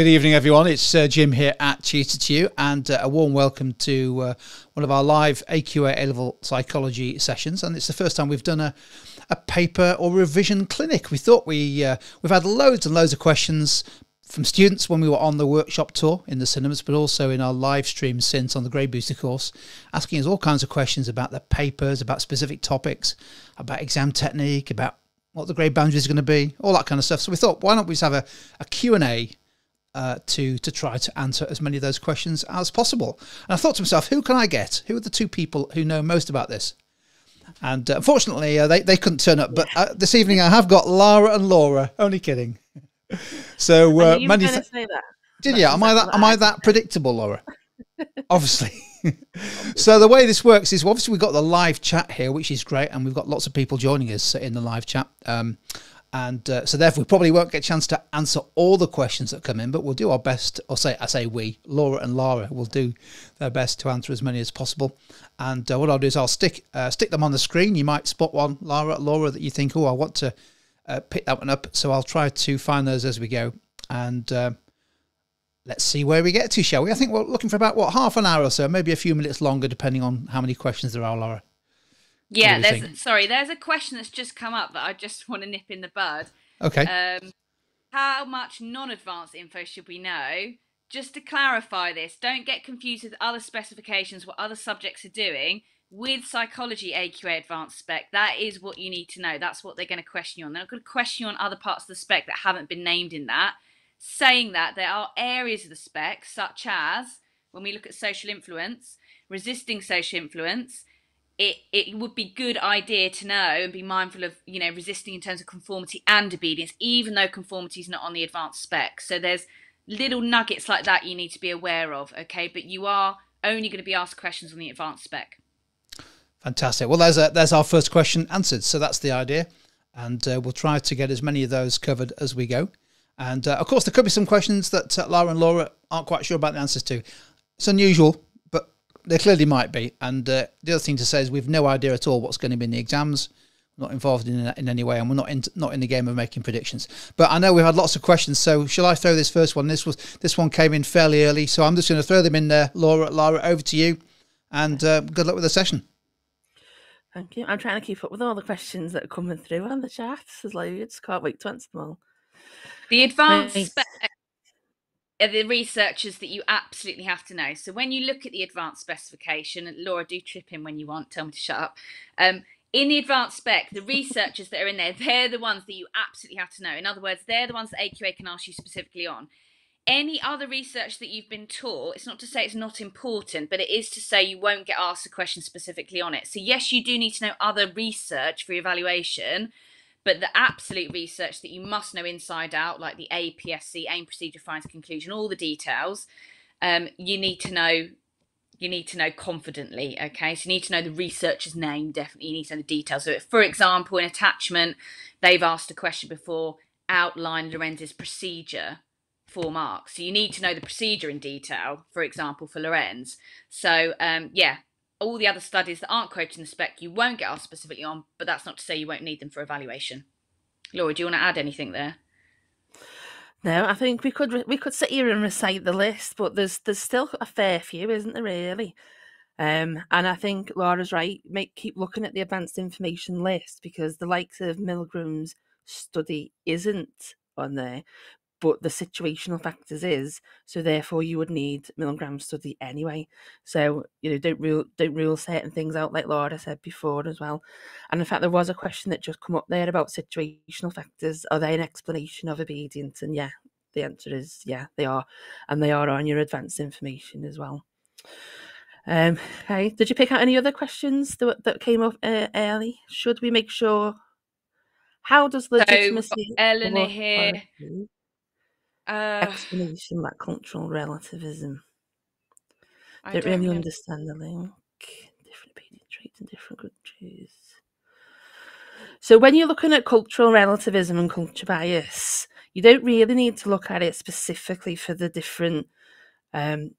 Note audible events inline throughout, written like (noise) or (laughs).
Good evening, everyone. It's uh, Jim here at tutor2u, and uh, a warm welcome to uh, one of our live AQA A level psychology sessions. And it's the first time we've done a, a paper or revision clinic. We thought we uh, we've had loads and loads of questions from students when we were on the workshop tour in the cinemas, but also in our live stream since on the Grade Booster course, asking us all kinds of questions about the papers, about specific topics, about exam technique, about what the grade boundaries are going to be, all that kind of stuff. So we thought, why not we just have a, a Q&A uh, to to try to answer as many of those questions as possible. And I thought to myself, who can I get? Who are the two people who know most about this? And uh, unfortunately, uh, they they couldn't turn up. But uh, this evening, I have got Lara and Laura. Only kidding. (laughs) so uh, you say that. Did you? Am I that? Am I that predictable, Laura? (laughs) obviously. (laughs) so the way this works is obviously we've got the live chat here, which is great, and we've got lots of people joining us in the live chat. Um, and uh, so therefore we probably won't get a chance to answer all the questions that come in but we'll do our best or say i say we laura and lara will do their best to answer as many as possible. And uh, what i'll do is i'll stick uh, stick them on the screen. You might spot one lara laura that you think oh i want to uh, pick that one up. So i'll try to find those as we go. And uh, let's see where we get to shall we? I think we're looking for about what half an hour or so maybe a few minutes longer depending on how many questions there are laura yeah, there's think? sorry, there's a question that's just come up that I just want to nip in the bud. Okay. Um, how much non-advanced info should we know? Just to clarify this, don't get confused with other specifications what other subjects are doing. With psychology AQA advanced spec, that is what you need to know. That's what they're going to question you on. They're not going to question you on other parts of the spec that haven't been named in that. Saying that, there are areas of the spec, such as when we look at social influence, resisting social influence, it, it would be good idea to know and be mindful of you know resisting in terms of conformity and obedience even though conformity is not on the advanced spec. So there's little nuggets like that you need to be aware of okay? But you are only going to be asked questions on the advanced spec. Fantastic. Well there's a, there's our first question answered so that's the idea. And uh, we'll try to get as many of those covered as we go. And uh, of course there could be some questions that uh, lara and laura aren't quite sure about the answers to. It's unusual there clearly might be. And uh, the other thing to say is we've no idea at all what's going to be in the exams. We're not involved in in any way, and we're not in not in the game of making predictions. But I know we've had lots of questions. So shall I throw this first one? This was this one came in fairly early, so I'm just going to throw them in there. Laura, Laura, over to you, and uh, good luck with the session. Thank you. I'm trying to keep up with all the questions that are coming through on the chat. There's loads. Can't wait to answer them all. The advanced nice are the researchers that you absolutely have to know. So when you look at the advanced specification, Laura, do trip in when you want, tell me to shut up. Um, in the advanced spec, the researchers that are in there, they're the ones that you absolutely have to know. In other words, they're the ones that AQA can ask you specifically on. Any other research that you've been taught, it's not to say it's not important, but it is to say you won't get asked a question specifically on it. So, yes, you do need to know other research for evaluation, but the absolute research that you must know inside out, like the APFC, aim, procedure, finds, conclusion, all the details, um, you need to know. You need to know confidently, okay? So you need to know the researcher's name, definitely. You need to know the details. So, for example, in attachment, they've asked a question before outline Lorenz's procedure for marks. So you need to know the procedure in detail, for example, for Lorenz. So, um, yeah, all the other studies that aren't quoted in the spec you won't get asked specifically on, but that's not to say you won't need them for evaluation. Laura, do you want to add anything there? No, I think we could we could sit here and recite the list, but there's there's still a fair few, isn't there? Really, um, and I think Laura's right. Make keep looking at the advanced information list because the likes of Milgram's study isn't on there, but the situational factors is so therefore you would need Milgram study anyway. So you know don't rule don't rule certain things out like laura said before as well. And in fact there was a question that just come up there about situational factors. Are they an explanation of obedience? And yeah the answer is yeah they are. And they are on your advanced information as well. Um okay did you pick out any other questions that, that came up uh, early? Should we make sure how does legitimacy so, Eleanor here uh, explanation like cultural relativism. I don't, don't really understand the link. Different opinion traits in different countries. So when you're looking at cultural relativism and culture bias, you don't really need to look at it specifically for the different um,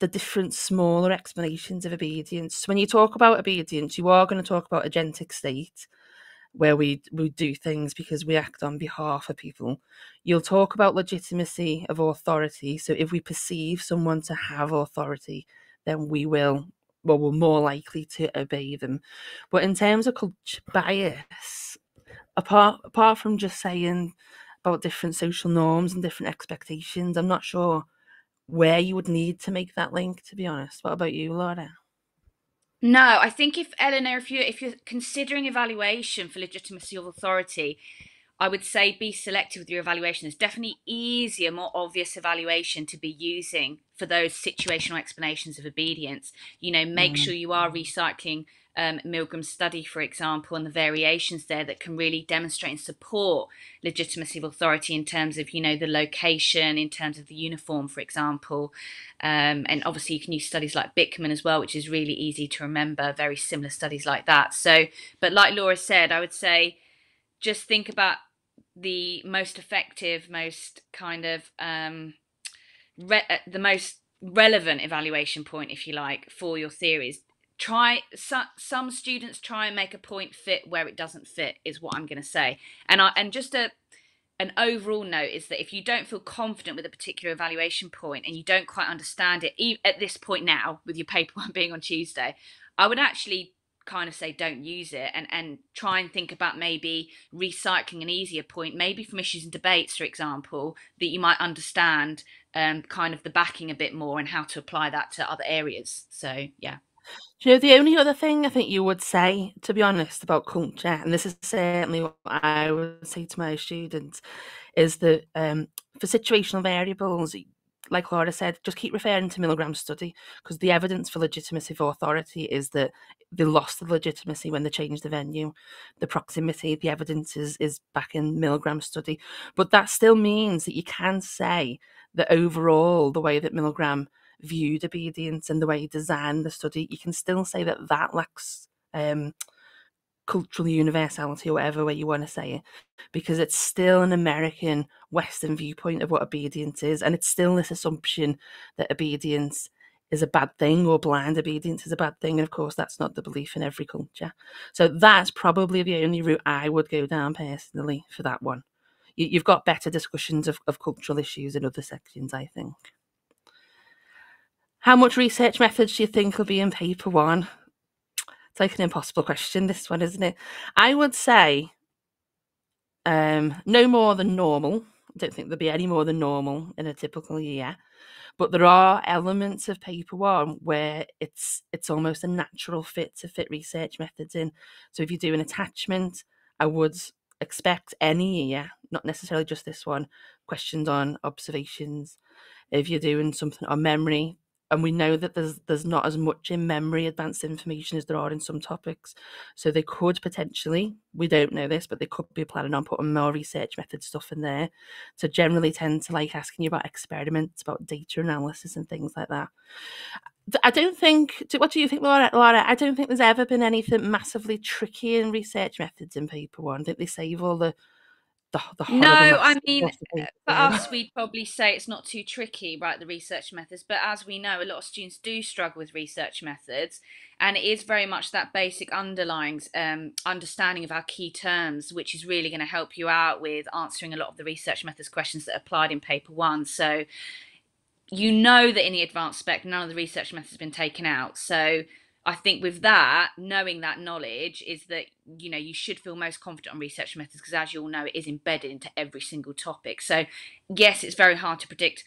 the different smaller explanations of obedience. When you talk about obedience, you are going to talk about agentic state where we we do things because we act on behalf of people. You'll talk about legitimacy of authority. So if we perceive someone to have authority, then we will well we're more likely to obey them. But in terms of culture bias, apart apart from just saying about different social norms and different expectations, I'm not sure where you would need to make that link to be honest. What about you, Laura? No, I think if Eleanor, if you if you're considering evaluation for legitimacy of authority, I would say be selective with your evaluation. There's definitely easier, more obvious evaluation to be using for those situational explanations of obedience. You know, make mm. sure you are recycling um, Milgram's study, for example, and the variations there that can really demonstrate and support legitimacy of authority in terms of, you know, the location, in terms of the uniform, for example. Um, and obviously, you can use studies like Bickman as well, which is really easy to remember, very similar studies like that. So, but like Laura said, I would say just think about the most effective, most kind of um, uh, the most relevant evaluation point, if you like, for your theories try some some students try and make a point fit where it doesn't fit is what i'm going to say. And i and just a an overall note is that if you don't feel confident with a particular evaluation point and you don't quite understand it at this point now with your paper one (laughs) being on tuesday i would actually kind of say don't use it and and try and think about maybe recycling an easier point maybe from issues and debates for example that you might understand um kind of the backing a bit more and how to apply that to other areas. So yeah do you know the only other thing I think you would say, to be honest, about culture, and this is certainly what I would say to my students, is that um, for situational variables, like Laura said, just keep referring to Milgram's study because the evidence for legitimacy of authority is that they lost the legitimacy when they changed the venue. The proximity, the evidence is, is back in Milgram's study. But that still means that you can say that overall, the way that Milgram viewed obedience and the way he designed the study, you can still say that that lacks um, cultural universality or whatever way you want to say it, because it's still an American Western viewpoint of what obedience is, and it's still this assumption that obedience is a bad thing or blind obedience is a bad thing. And of course, that's not the belief in every culture. So that's probably the only route I would go down personally for that one. You, have got better discussions of, of cultural issues in other sections, I think. How much research methods do you think will be in paper one? It's like an impossible question, this one, isn't it? I would say um, no more than normal. I don't think there'll be any more than normal in a typical year. But there are elements of paper one where it's it's almost a natural fit to fit research methods in. So if you do an attachment, I would expect any year, not necessarily just this one, questions on observations. If you're doing something on memory, and we know that there's there's not as much in memory advanced information as there are in some topics so they could potentially we don't know this but they could be planning on putting more research method stuff in there so generally tend to like asking you about experiments about data analysis and things like that I don't think. What do you think, Laura? Laura, I don't think there's ever been anything massively tricky in research methods in paper one. I think they save all the the, the no i mean uh, for us we'd probably say it's not too tricky right the research methods but as we know a lot of students do struggle with research methods and it is very much that basic underlying um, understanding of our key terms which is really going to help you out with answering a lot of the research methods questions that applied in paper one so you know that in the advanced spec none of the research methods has been taken out so I think with that, knowing that knowledge is that you know you should feel most confident on research methods because, as you all know, it is embedded into every single topic. So, yes, it's very hard to predict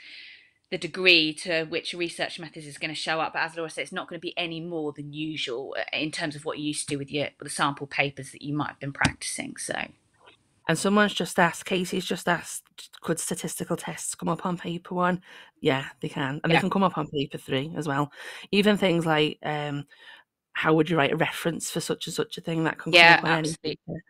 the degree to which research methods is going to show up. But as Laura said, it's not going to be any more than usual uh, in terms of what you used to do with your with the sample papers that you might have been practicing. So. And someone's just asked, Casey's just asked, could statistical tests come up on paper one? Yeah, they can. And yeah. they can come up on paper three as well. Even things like um, how would you write a reference for such and such a thing that can yeah, come up on absolutely. paper.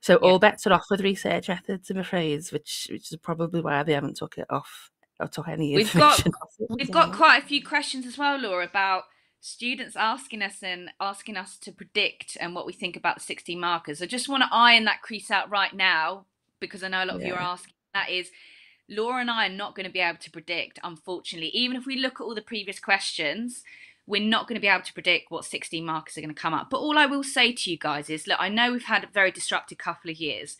So yeah. all bets are off with research methods, I'm afraid, which which is probably why they haven't took it off or took any we've got we've got quite a few questions as well, Laura, about students asking us and asking us to predict and what we think about the 16 markers. I just want to iron that crease out right now because I know a lot of yeah. you are asking. That is, Laura and I are not going to be able to predict, unfortunately. Even if we look at all the previous questions, we're not going to be able to predict what 16 markers are going to come up. But all I will say to you guys is look, I know we've had a very disrupted couple of years,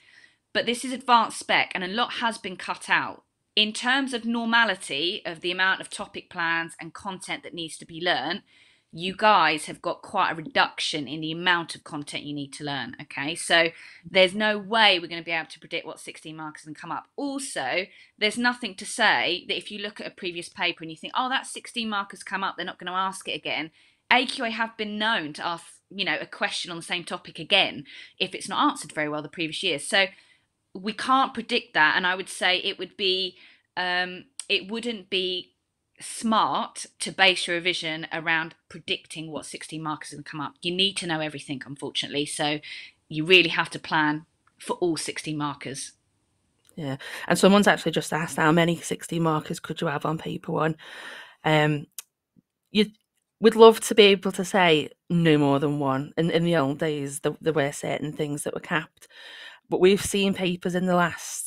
but this is advanced spec and a lot has been cut out. In terms of normality of the amount of topic plans and content that needs to be learned, you guys have got quite a reduction in the amount of content you need to learn. Okay, so there's no way we're going to be able to predict what 16 markers can come up. Also, there's nothing to say that if you look at a previous paper and you think, oh, that 16 markers come up, they're not going to ask it again. AQA have been known to ask, you know, a question on the same topic again if it's not answered very well the previous year. So we can't predict that, and I would say it would be, um, it wouldn't be smart to base your revision around predicting what 16 markers to come up. You need to know everything, unfortunately. So you really have to plan for all 16 markers. Yeah. And someone's actually just asked how many 16 markers could you have on paper one? Um, you would love to be able to say no more than one. In, in the old days, there, there were certain things that were capped. But we've seen papers in the last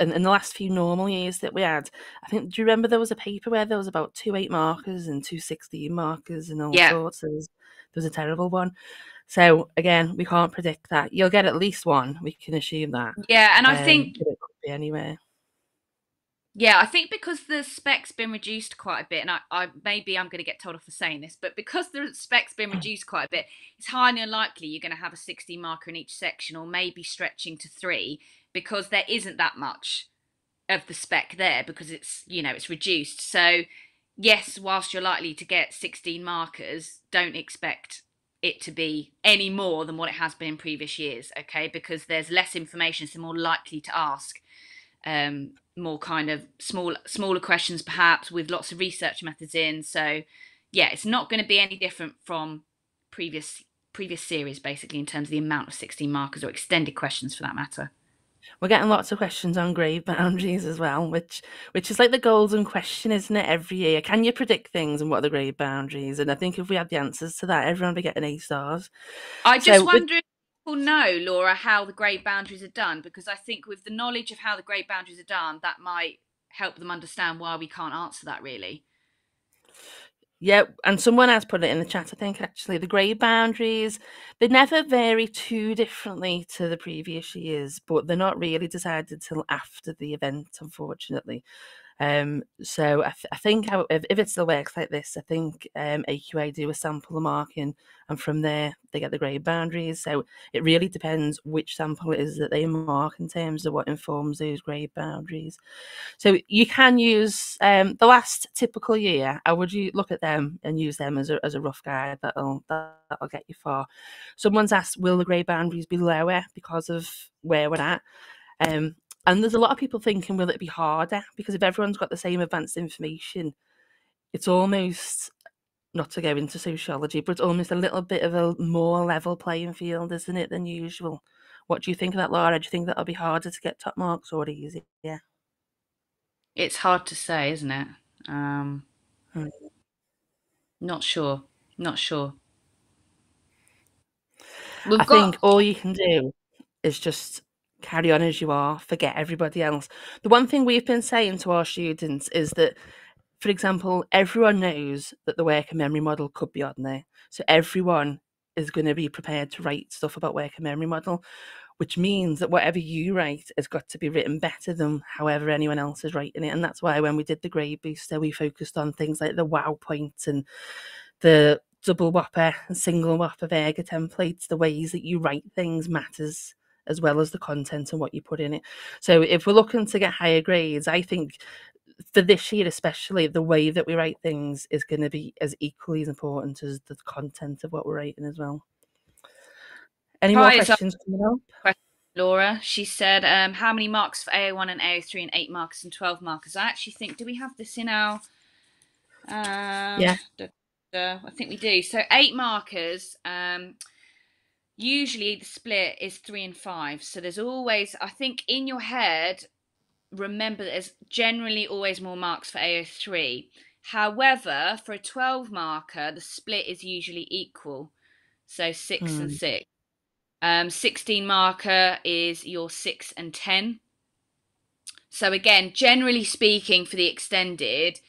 in, in the last few normal years that we had, I think, do you remember there was a paper where there was about two eight markers and two 16 markers and all yeah. sorts? There was, there was a terrible one. So again, we can't predict that. You'll get at least one. We can assume that. Yeah, and I um, think it could be anywhere. Yeah, I think because the spec's been reduced quite a bit, and I, I maybe I'm going to get told off for saying this, but because the spec's been reduced quite a bit, it's highly unlikely you're going to have a 16 marker in each section, or maybe stretching to three because there isn't that much of the spec there because it's you know it's reduced. So yes whilst you're likely to get 16 markers don't expect it to be any more than what it has been in previous years okay? Because there's less information so more likely to ask um, more kind of small smaller questions perhaps with lots of research methods in. So yeah it's not going to be any different from previous previous series basically in terms of the amount of 16 markers or extended questions for that matter we're getting lots of questions on grave (laughs) boundaries as well, which which is like the golden question, isn't it? Every year, can you predict things and what are the grave boundaries? And I think if we had the answers to that, everyone would be getting A stars. I just so, wonder if people know, Laura, how the grave boundaries are done, because I think with the knowledge of how the grave boundaries are done, that might help them understand why we can't answer that really. Yeah, and someone else put it in the chat, I think, actually. The grey boundaries, they never vary too differently to the previous years, but they're not really decided until after the event, unfortunately. Um, so I, th- I think if, if, it still works like this, I think um, AQA do a sample of marking, and from there they get the grade boundaries. So it really depends which sample it is that they mark in terms of what informs those grade boundaries. So you can use um, the last typical year. I would you look at them and use them as a, as a rough guide that'll that'll get you far. Someone's asked, will the grade boundaries be lower because of where we're at? Um, and there's a lot of people thinking, will it be harder? Because if everyone's got the same advanced information, it's almost not to go into sociology, but it's almost a little bit of a more level playing field, isn't it, than usual? What do you think of that, Laura? Do you think that'll be harder to get top marks or easier? Yeah. It's hard to say, isn't it? Um, hmm. Not sure. Not sure. We've I got... think all you can do is just carry on as you are, forget everybody else. The one thing we've been saying to our students is that, for example, everyone knows that the working memory model could be on there. So everyone is going to be prepared to write stuff about working memory model, which means that whatever you write has got to be written better than however anyone else is writing it. And that's why when we did the grade booster, we focused on things like the wow point and the double whopper and single whopper Vega templates, the ways that you write things matters as well as the content and what you put in it. So if we're looking to get higher grades, I think for this year especially, the way that we write things is going to be as equally as important as the content of what we're writing as well. Any more questions coming up? Laura, she said, um, how many marks for AO1 and AO3 and 8 markers and 12 markers? I actually think, do we have this in our... Um, yeah. I think we do. So 8 markers... Um, usually the split is three and five. So there's always, I think, in your head, remember there's generally always more marks for AO3. However, for a 12 marker, the split is usually equal. So six mm. and hmm. six. Um, 16 marker is your six and 10. So again, generally speaking, for the extended,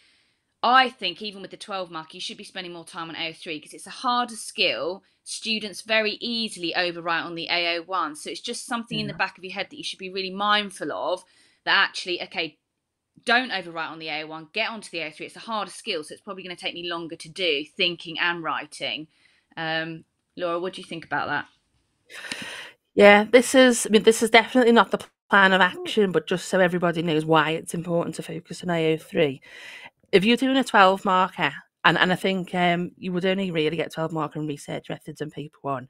I think even with the 12 mark, you should be spending more time on AO3 because it's a harder skill. Students very easily overwrite on the AO1. So it's just something yeah. in the back of your head that you should be really mindful of that actually, okay, don't overwrite on the AO1, get onto the AO3. It's a harder skill, so it's probably going to take me longer to do thinking and writing. Um, Laura, what do you think about that? Yeah, this is, I mean, this is definitely not the plan of action, but just so everybody knows why it's important to focus on AO3. If you're doing a 12 marker, and, and I think um, you would only really get 12 mark in research methods and paper one,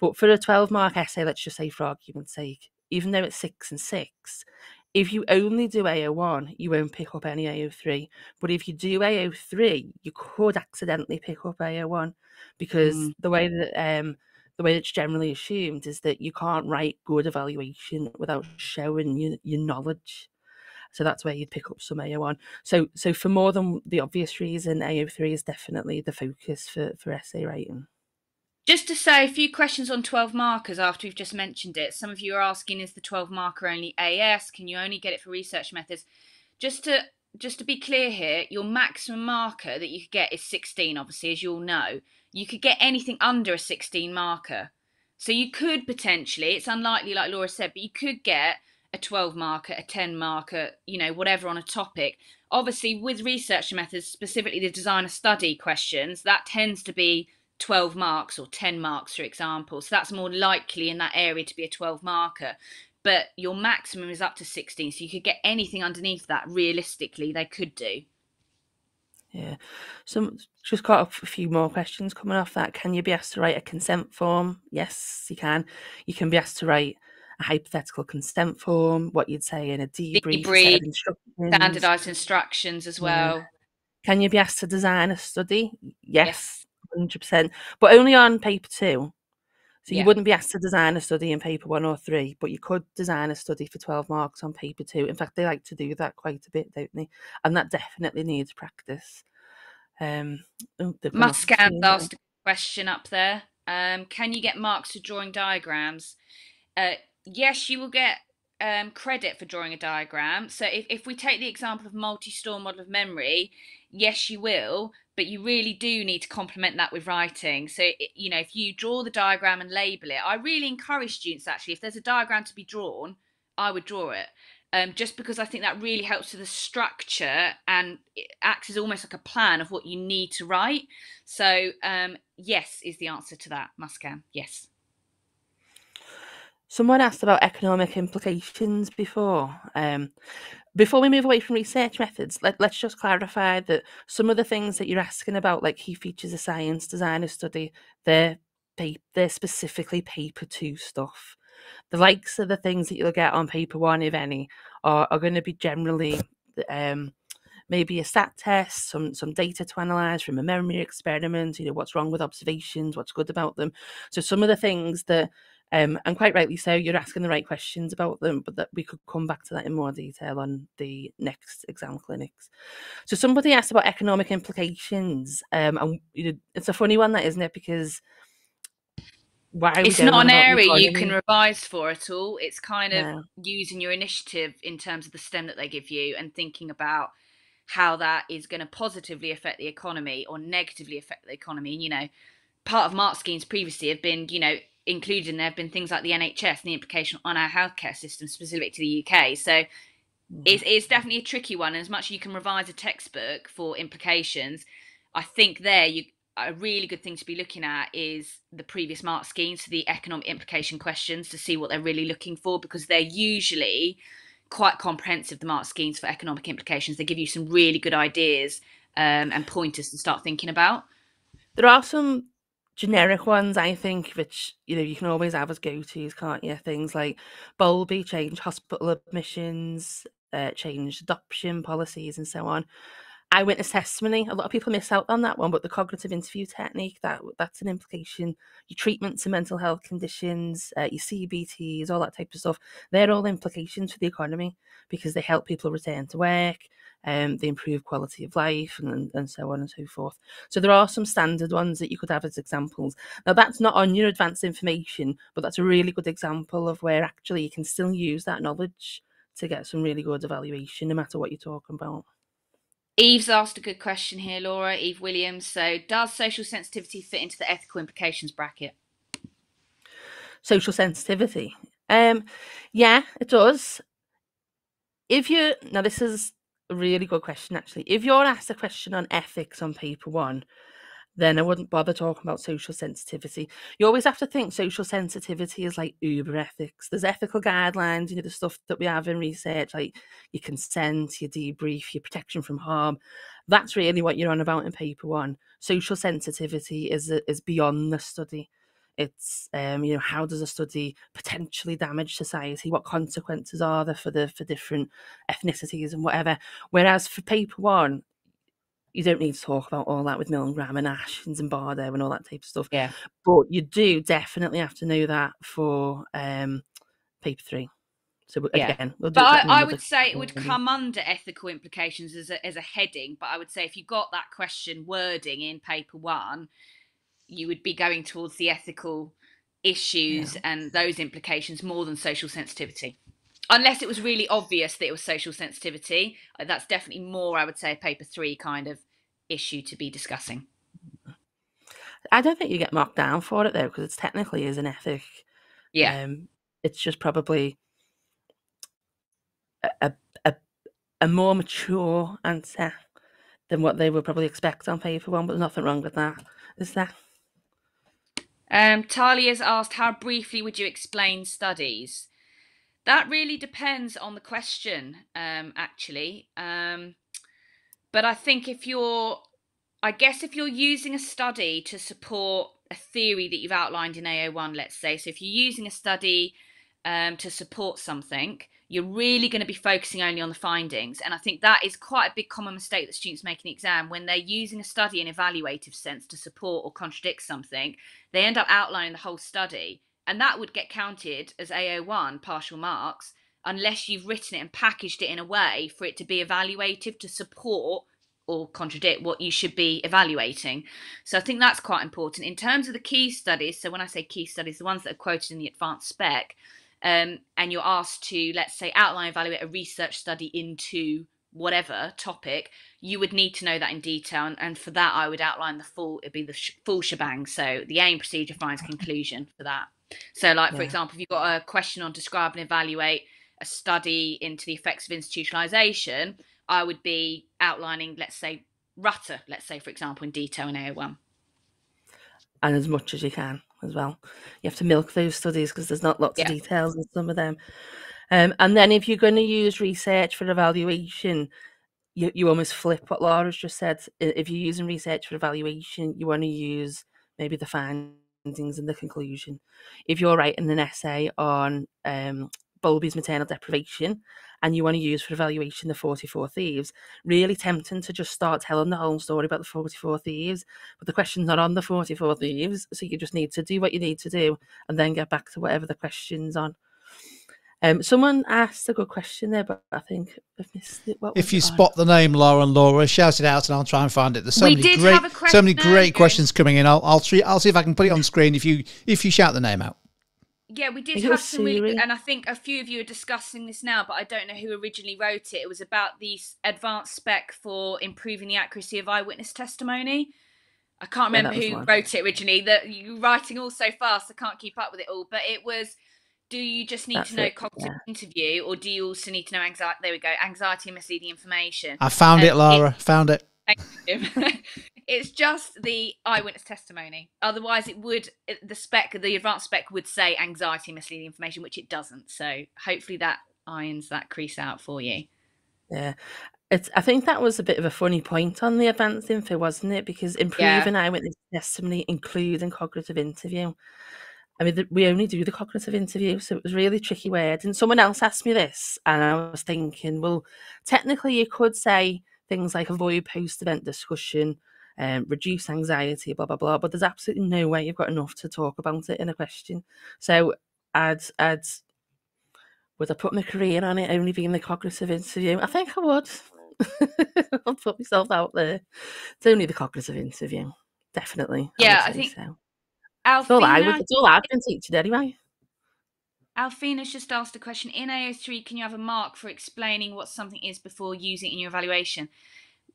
but for a 12 mark essay, let's just say for argument's sake, even though it's six and six, if you only do AO1, you won't pick up any AO3. But if you do AO3, you could accidentally pick up AO1 because mm. the way that um, the way it's generally assumed is that you can't write good evaluation without showing your, your knowledge. So that's where you'd pick up some AO1. So so for more than the obvious reason, AO3 is definitely the focus for, for essay writing. Just to say a few questions on 12 markers after we've just mentioned it. Some of you are asking, is the 12 marker only AS? Can you only get it for research methods? Just to just to be clear here, your maximum marker that you could get is 16, obviously, as you all know you could get anything under a 16 marker. So you could potentially, it's unlikely, like Laura said, but you could get a 12 marker, a 10 marker, you know, whatever on a topic. Obviously, with research methods, specifically the designer study questions, that tends to be 12 marks or 10 marks, for example. So that's more likely in that area to be a 12 marker. But your maximum is up to 16. So you could get anything underneath that realistically, they could do. Yeah. Some just got a few more questions coming off that. Can you be asked to write a consent form? Yes, you can. You can be asked to write a hypothetical consent form, what you'd say in a debrief, debrief instructions. standardized instructions as well. Yeah. Can you be asked to design a study? Yes, hundred percent, but only on paper two. So you wouldn't be asked to design a study in paper one or three, but you could design a study for 12 marks on paper two. In fact, they like to do that quite a bit, don't they? And that definitely needs practice. Um, oh, a question up there. Um, can you get marks for drawing diagrams? Uh, yes, you will get um, credit for drawing a diagram. So if, if we take the example of multi-store model of memory, yes, you will, but you really do need to complement that with writing. So, you know, if you draw the diagram and label it, I really encourage students actually, if there's a diagram to be drawn, I would draw it. Um, just because I think that really helps with the structure and it acts as almost like a plan of what you need to write. So, um, yes, is the answer to that, Muscan. Yes. Someone asked about economic implications before. Um, before we move away from research methods, let, let's just clarify that some of the things that you're asking about, like key features of science, designer study, they're, they're specifically paper two stuff. The likes of the things that you'll get on paper one, if any, are, are going to be generally um, maybe a stat test, some some data to analyze from a memory experiment, you know, what's wrong with observations, what's good about them. So some of the things that um, and quite rightly so, you're asking the right questions about them, but that we could come back to that in more detail on the next exam clinics. So somebody asked about economic implications, um, and you know, it's a funny one, that isn't it? Because why it's not an area you can revise for at all. It's kind of using your initiative in terms of the STEM that they give you and thinking about how that is going to positively affect the economy or negatively affect the economy. And, you know, part of mark schemes previously have been, you know, included in there have been things like the NHS and the implication on our healthcare system specific to the UK. So mm-hmm. it's, it's definitely a tricky one. And as much as you can revise a textbook for implications, I think there you a really good thing to be looking at is the previous mark schemes, so the economic implication questions to see what they're really looking for because they're usually quite comprehensive. The mark schemes for economic implications they give you some really good ideas um, and pointers to start thinking about. There are some generic ones, I think, which you know you can always have as go tos, can't you? Things like Bowlby change hospital admissions, uh, change adoption policies, and so on. Eyewitness testimony. A lot of people miss out on that one, but the cognitive interview technique that that's an implication. Your treatment to mental health conditions, uh, your CBTs, all that type of stuff. They're all implications for the economy because they help people return to work um, they improve quality of life and, and so on and so forth. So there are some standard ones that you could have as examples. Now that's not on your advanced information, but that's a really good example of where actually you can still use that knowledge to get some really good evaluation no matter what you're talking about. Eve's asked a good question here, Laura. Eve Williams. So, does social sensitivity fit into the ethical implications bracket? Social sensitivity. Um, yeah, it does. If you now, this is a really good question actually. If you're asked a question on ethics on paper one, then I wouldn't bother talking about social sensitivity. You always have to think social sensitivity is like uber ethics. There's ethical guidelines, you know, the stuff that we have in research, like your consent, your debrief, your protection from harm. That's really what you're on about in paper one. Social sensitivity is is beyond the study. It's um, you know, how does a study potentially damage society? What consequences are there for the for different ethnicities and whatever? Whereas for paper one, you don't need to talk about all that with Milgram and Asch and Zimbardo and all that type of stuff. Yeah. But you do definitely have to know that for um, paper three. So again, yeah. we'll but I, I would say it would come under ethical implications as a, as a heading. But I would say if you got that question wording in paper one, you would be going towards the ethical issues yeah. and those implications more than social sensitivity unless it was really obvious that it was social sensitivity uh, that's definitely more i would say a paper three kind of issue to be discussing. I don't think you get marked down for it though because it's technically is an ethic. Yeah. Um, it's just probably a, a, a more mature answer than what they would probably expect on paper one but there's nothing wrong with that is there? Um, Talia's asked, how briefly would you explain studies? That really depends on the question, um, actually. Um, but I think if you're, I guess if you're using a study to support a theory that you've outlined in AO1, let's say, so if you're using a study um, to support something, you're really going to be focusing only on the findings. And I think that is quite a big common mistake that students make in the exam when they're using a study in evaluative sense to support or contradict something. They end up outlining the whole study, and that would get counted as AO1 partial marks unless you've written it and packaged it in a way for it to be evaluative to support or contradict what you should be evaluating. So I think that's quite important. In terms of the key studies, so when I say key studies, the ones that are quoted in the advanced spec, um, and you're asked to, let's say, outline, evaluate a research study into whatever topic, you would need to know that in detail. And, and for that, I would outline the full, it'd be the sh- full shebang. So the aim, procedure, finds, conclusion for that. So, like, for yeah. example, if you've got a question on describe and evaluate a study into the effects of institutionalization, I would be outlining, let's say, Rutter, let's say, for example, in detail in AO1. And as much as you can as well. You have to milk those studies because there's not lots yeah. of details in some of them. Um, and then if you're going to use research for evaluation, you, you almost flip what Laura's just said. If you're using research for evaluation, you want to use maybe the findings and the conclusion. If you're writing an essay on um, maternal deprivation and you want to use for evaluation the 44 thieves, really tempting to just start telling the whole story about the 44 thieves. But the question's not on the 44 thieves, so you just need to do what you need to do and then get back to whatever the question's on. Um, someone asked a good question there, but I think I've missed it. What if you spot the name Laura and Laura, shout it out, and I'll try and find it. There's so we many great, so many great questions coming in. I'll, I'll, I'll see if I can put it on screen if you if you shout the name out. Yeah, we did have some really, and I think a few of you are discussing this now, but I don't know who originally wrote it. It was about the advanced spec for improving the accuracy of eyewitness testimony. I can't remember yeah, who one. wrote it originally. That you writing all so fast, I can't keep up with it all. But it was: Do you just need That's to know it, cognitive yeah. interview, or do you also need to know anxiety? There we go, anxiety and misleading information. I found um, it, Laura. It, found it. (laughs) it's just the eyewitness testimony. Otherwise, it would the spec, the advanced spec would say anxiety misleading information, which it doesn't. So hopefully that irons that crease out for you. Yeah. It's, I think that was a bit of a funny point on the advanced info, wasn't it? Because improving yeah. eyewitness testimony, including cognitive interview. I mean, we only do the cognitive interview, so it was really tricky word. And someone else asked me this, and I was thinking, well, technically, you could say things like avoid post-event discussion, um, reduce anxiety, blah blah blah. But there's absolutely no way you've got enough to talk about it in a question. So I'd I'd would I put my career on it only being the cognitive interview? I think I would. (laughs) I'll put myself out there. It's only the cognitive interview, definitely. Yeah, I, I think so. Alfina, it's all, I would, it's all I've been teaching anyway. Alfina's just asked a question. In AO3, can you have a mark for explaining what something is before using it in your evaluation?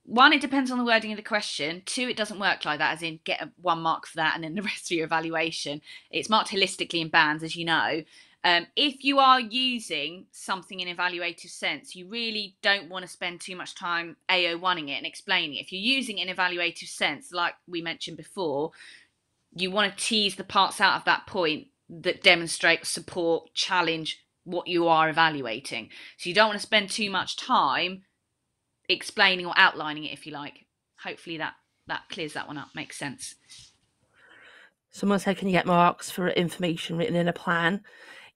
one, it depends on the wording of the question. Two, it doesn't work like that, as in get one mark for that and then (laughs) the rest of your evaluation. It's marked holistically in bands, as you know. Um, if you are using something in evaluative sense, you really don't want to spend too much time AO1ing it and explaining it. If you're using it in evaluative sense, like we mentioned before, you want to tease the parts out of that point that demonstrate, support, challenge what you are evaluating. So you don't want to spend too much time explaining or outlining it, if you like. Hopefully that that clears that one up. Makes sense. Someone said, "Can you get marks for information written in a plan?"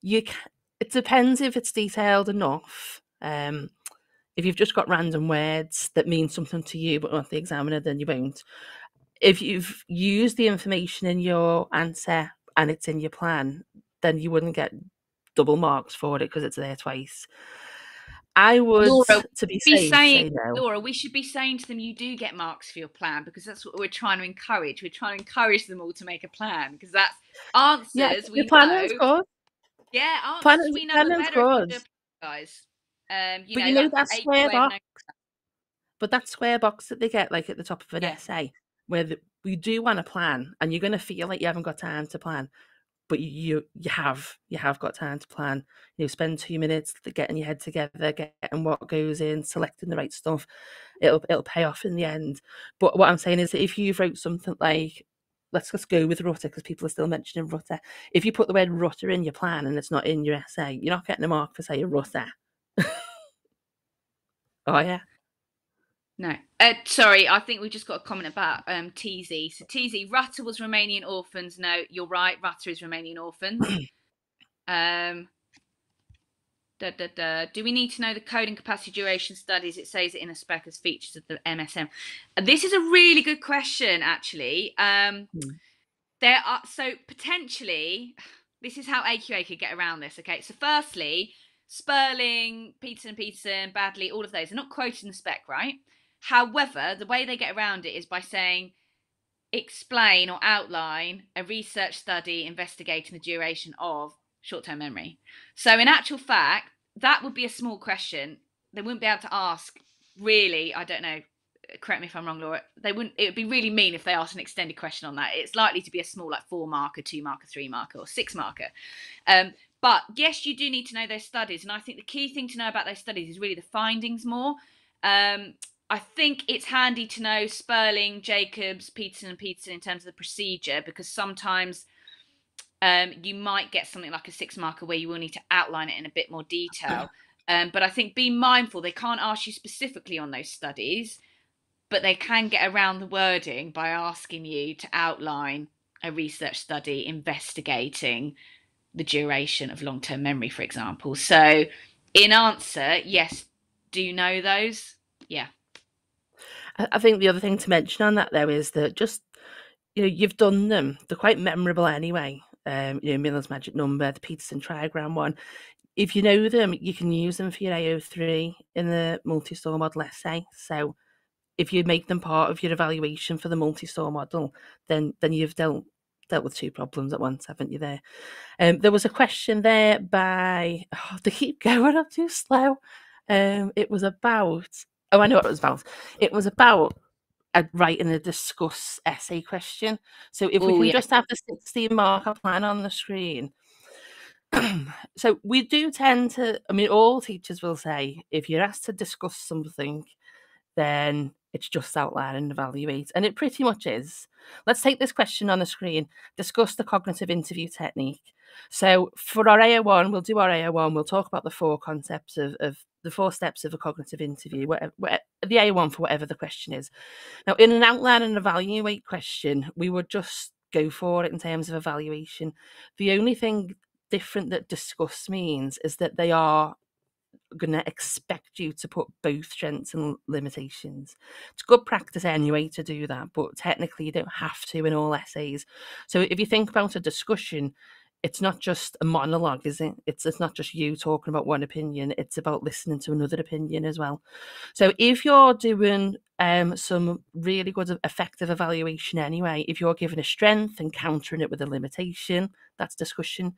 You can, it depends if it's detailed enough. Um, if you've just got random words that mean something to you but not the examiner, then you won't. If you've used the information in your answer and it's in your plan, then you wouldn't get double marks for it because it's there twice. I would Laura, to be, be safe, saying, say no. Laura, we should be saying to them, you do get marks for your plan because that's what we're trying to encourage. We're trying to encourage them all to make a plan because that's answers. Yeah, we plan know. good. Yeah, answers plan we know better good. guys. Um, you but know, you know that square box. But that square box that they get, like at the top of an yeah. essay, where the, we do want to plan, and you're going to feel like you haven't got time to plan but you you have you have got time to plan. You know, spend two minutes getting your head together, getting what goes in, selecting the right stuff. It'll it'll pay off in the end. But what I'm saying is that if you wrote something like let's just go with Rutter because people are still mentioning Rutter. If you put the word Rutter in your plan and it's not in your essay, you're not getting a mark for saying Rutter. (laughs) oh yeah. No. Uh, sorry, I think we just got a comment about um, TZ. So TZ, Rutter was Romanian orphans. No, you're right. Rutter is Romanian orphans. (coughs) um, da, da, da. Do we need to know the coding capacity duration studies? It says it in a spec as features of the MSM. Uh, this is a really good question, actually. Um, hmm. There are so potentially. This is how AQA could get around this. Okay, so firstly, Sperling, Peterson, Peterson, Baddeley, all of those are not quoted in the spec, right? However, the way they get around it is by saying explain or outline a research study investigating the duration of short term memory. So, in actual fact, that would be a small question. They wouldn't be able to ask, really, I don't know, correct me if I'm wrong, Laura. They wouldn't, it would be really mean if they asked an extended question on that. It's likely to be a small, like four marker, two marker, three marker, or six marker. Um, but yes, you do need to know those studies. And I think the key thing to know about those studies is really the findings more. Um, I think it's handy to know Sperling, Jacobs, Peterson, and Peterson in terms of the procedure because sometimes um, you might get something like a six marker where you will need to outline it in a bit more detail. (coughs) Um, but I think be mindful they can't ask you specifically on those studies, but they can get around the wording by asking you to outline a research study investigating the duration of long term memory, for example. So, in answer, yes, do you know those? Yeah. I think the other thing to mention on that though is that just you know you've done them; they're quite memorable anyway. Um, you know, Miller's magic number, the Peterson trigram one. If you know them, you can use them for your AO3 in the multi-store model essay. So if you make them part of your evaluation for the multi-store model, then then you've dealt dealt with two problems at once, haven't you? There, um, there was a question there by oh, they keep (laughs) going up too slow. Um, it was about Oh, I know what it was about. It was about a writing a discuss essay question. So if we can yeah. just have the 16 marker plan on the screen. (clears throat) so we do tend to, I mean, all teachers will say if you're asked to discuss something, then it's just outline and evaluate. And it pretty much is. Let's take this question on the screen. Discuss the cognitive interview technique. So for our AO1, we'll do our AO1. We'll talk about the four concepts of, of the four steps of a cognitive interview, whatever, whatever, the A1 for whatever the question is. Now, in an outline and evaluate question, we would just go for it in terms of evaluation. The only thing different that discuss means is that they are going to expect you to put both strengths and limitations. It's good practice anyway to do that, but technically you don't have to in all essays. So if you think about a discussion, it's not just a monologue, is it? It's it's not just you talking about one opinion. It's about listening to another opinion as well. So if you're doing um, some really good effective evaluation anyway, if you're giving a strength and countering it with a limitation, that's discussion.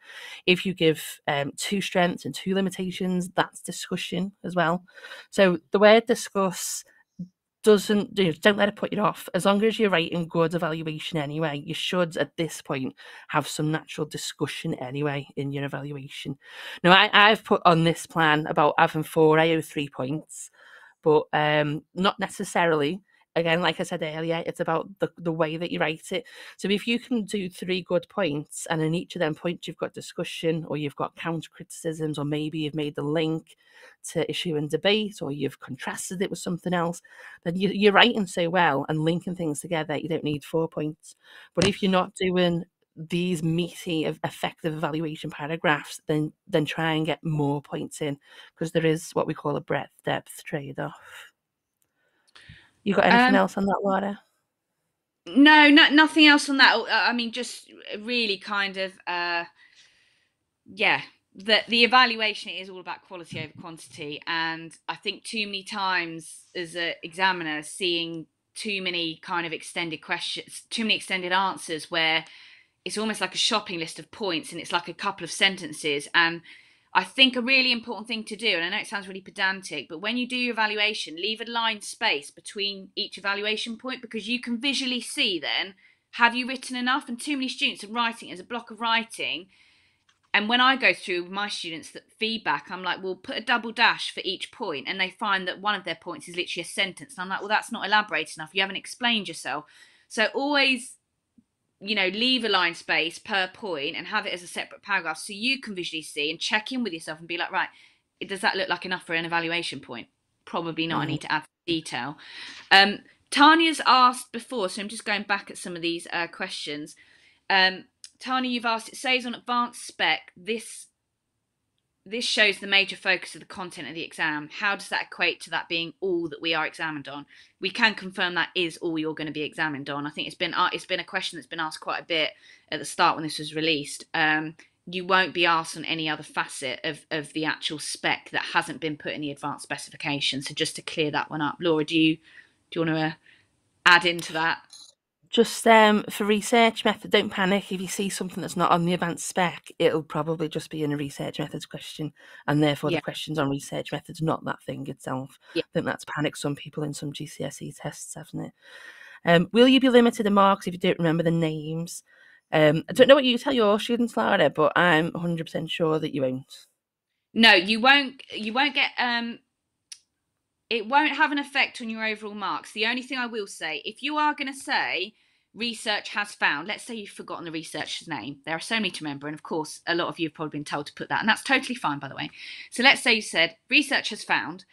If you give um, two strengths and two limitations, that's discussion as well. So the word discuss doesn't do don't let it put you off. As long as you're writing good evaluation anyway, you should at this point have some natural discussion anyway in your evaluation. Now I, I've put on this plan about having four AO3 points, but um not necessarily again, like I said earlier, it's about the, the way that you write it. So if you can do three good points, and in each of them points you've got discussion, or you've got counter criticisms, or maybe you've made the link to issue and debate, or you've contrasted it with something else, then you, you're writing so well and linking things together, you don't need four points. But if you're not doing these meaty effective evaluation paragraphs then then try and get more points in because there is what we call a breadth depth trade-off you got anything um, else on that, Laura? No, no, nothing else on that. I mean, just really kind of, uh, yeah, the the evaluation is all about quality over quantity, and I think too many times as an examiner, seeing too many kind of extended questions, too many extended answers, where it's almost like a shopping list of points, and it's like a couple of sentences, and I think a really important thing to do, and I know it sounds really pedantic, but when you do your evaluation, leave a line space between each evaluation point because you can visually see then have you written enough? And too many students are writing as a block of writing. And when I go through my students that feedback, I'm like, well, put a double dash for each point, and they find that one of their points is literally a sentence. And I'm like, well, that's not elaborate enough. You haven't explained yourself. So always you know, leave a line space per point and have it as a separate paragraph so you can visually see and check in with yourself and be like, right, does that look like enough for an evaluation point? Probably not. Mm. I need to add detail. Um, Tanya's asked before, so I'm just going back at some of these uh, questions. Um, Tanya, you've asked, it says on advanced spec, this this shows the major focus of the content of the exam. How does that equate to that being all that we are examined on? We can confirm that is all you're going to be examined on. I think it's been uh, it's been a question that's been asked quite a bit at the start when this was released. Um, you won't be asked on any other facet of, of the actual spec that hasn't been put in the advanced specification. So just to clear that one up, Laura, do you do you want to uh, add into that? Just um, for research method, don't panic if you see something that's not on the advanced spec. It'll probably just be in a research methods question, and therefore yeah. the questions on research methods, not that thing itself. Yeah. I think that's panicked some people in some GCSE tests, haven't it? Um, will you be limited in marks if you don't remember the names? Um, I don't know what you tell your students, Laura, but I'm 100% sure that you won't. No, you won't. You won't get. Um, it won't have an effect on your overall marks. The only thing I will say, if you are going to say research has found, let's say you've forgotten the researcher's name. There are so many to remember, and of course, a lot of you have probably been told to put that, and that's totally fine, by the way. So let's say you said research has found.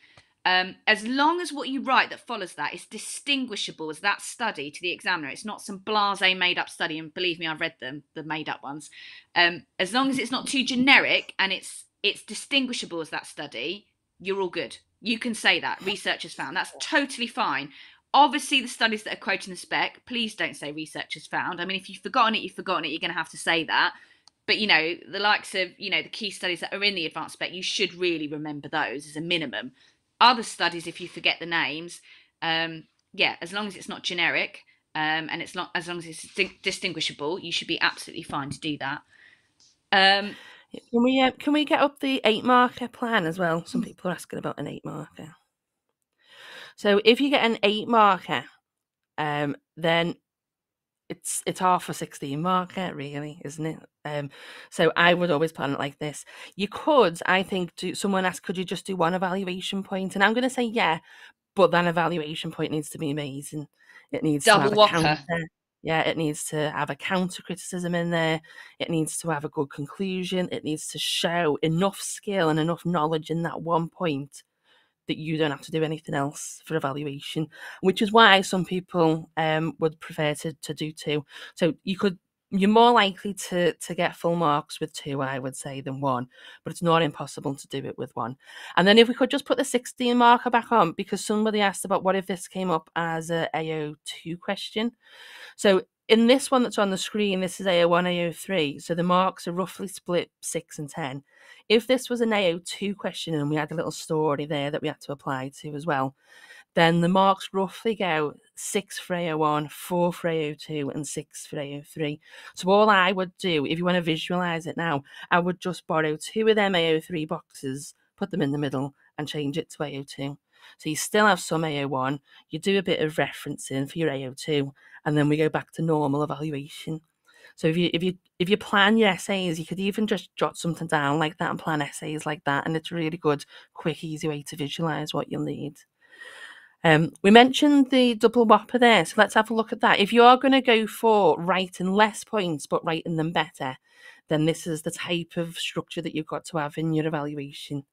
Um, as long as what you write that follows that is distinguishable as that study to the examiner, it's not some blase made up study, and believe me, I've read them, the made up ones. Um, as long as it's not too generic and it's it's distinguishable as that study, you're all good. You can say that research has found. That's totally fine. Obviously, the studies that are quoting the spec, please don't say researchers found. I mean, if you've forgotten it, you've forgotten it. You're going to have to say that. But you know, the likes of you know the key studies that are in the advanced spec, you should really remember those as a minimum. Other studies, if you forget the names, um, yeah, as long as it's not generic um, and it's not as long as it's distinguishable, you should be absolutely fine to do that. Um, can we uh, can we get up the eight marker plan as well? Some people are asking about an eight marker. So if you get an eight marker, um, then it's it's half a 16 marker really isn't it? Um so i would always plan it like this. You could i think do someone asked could you just do one evaluation point? And i'm going to say yeah but that evaluation point needs to be amazing. It needs double to have a counter. Yeah it needs to have a counter criticism in there. It needs to have a good conclusion. It needs to show enough skill and enough knowledge in that one point that you don't have to do anything else for evaluation, which is why some people um, would prefer to, to do two. So you could you're more likely to to get full marks with two, I would say, than one, but it's not impossible to do it with one. And then if we could just put the 16 marker back on, because somebody asked about what if this came up as a AO2 question. So in this one that's on the screen, this is AO1, AO3. So the marks are roughly split six and 10. If this was an AO2 question and we had a little story there that we had to apply to as well, then the marks roughly go six for AO1, four for AO2, and six for AO3. So all I would do, if you want to visualize it now, I would just borrow two of them AO3 boxes, put them in the middle, and change it to AO2. So you still have some AO1, you do a bit of referencing for your AO2, and then we go back to normal evaluation. So if you if you if you plan your essays, you could even just jot something down like that and plan essays like that, and it's a really good, quick, easy way to visualize what you'll need. Um, we mentioned the double whopper there, so let's have a look at that. If you are going to go for writing less points but writing them better, then this is the type of structure that you've got to have in your evaluation.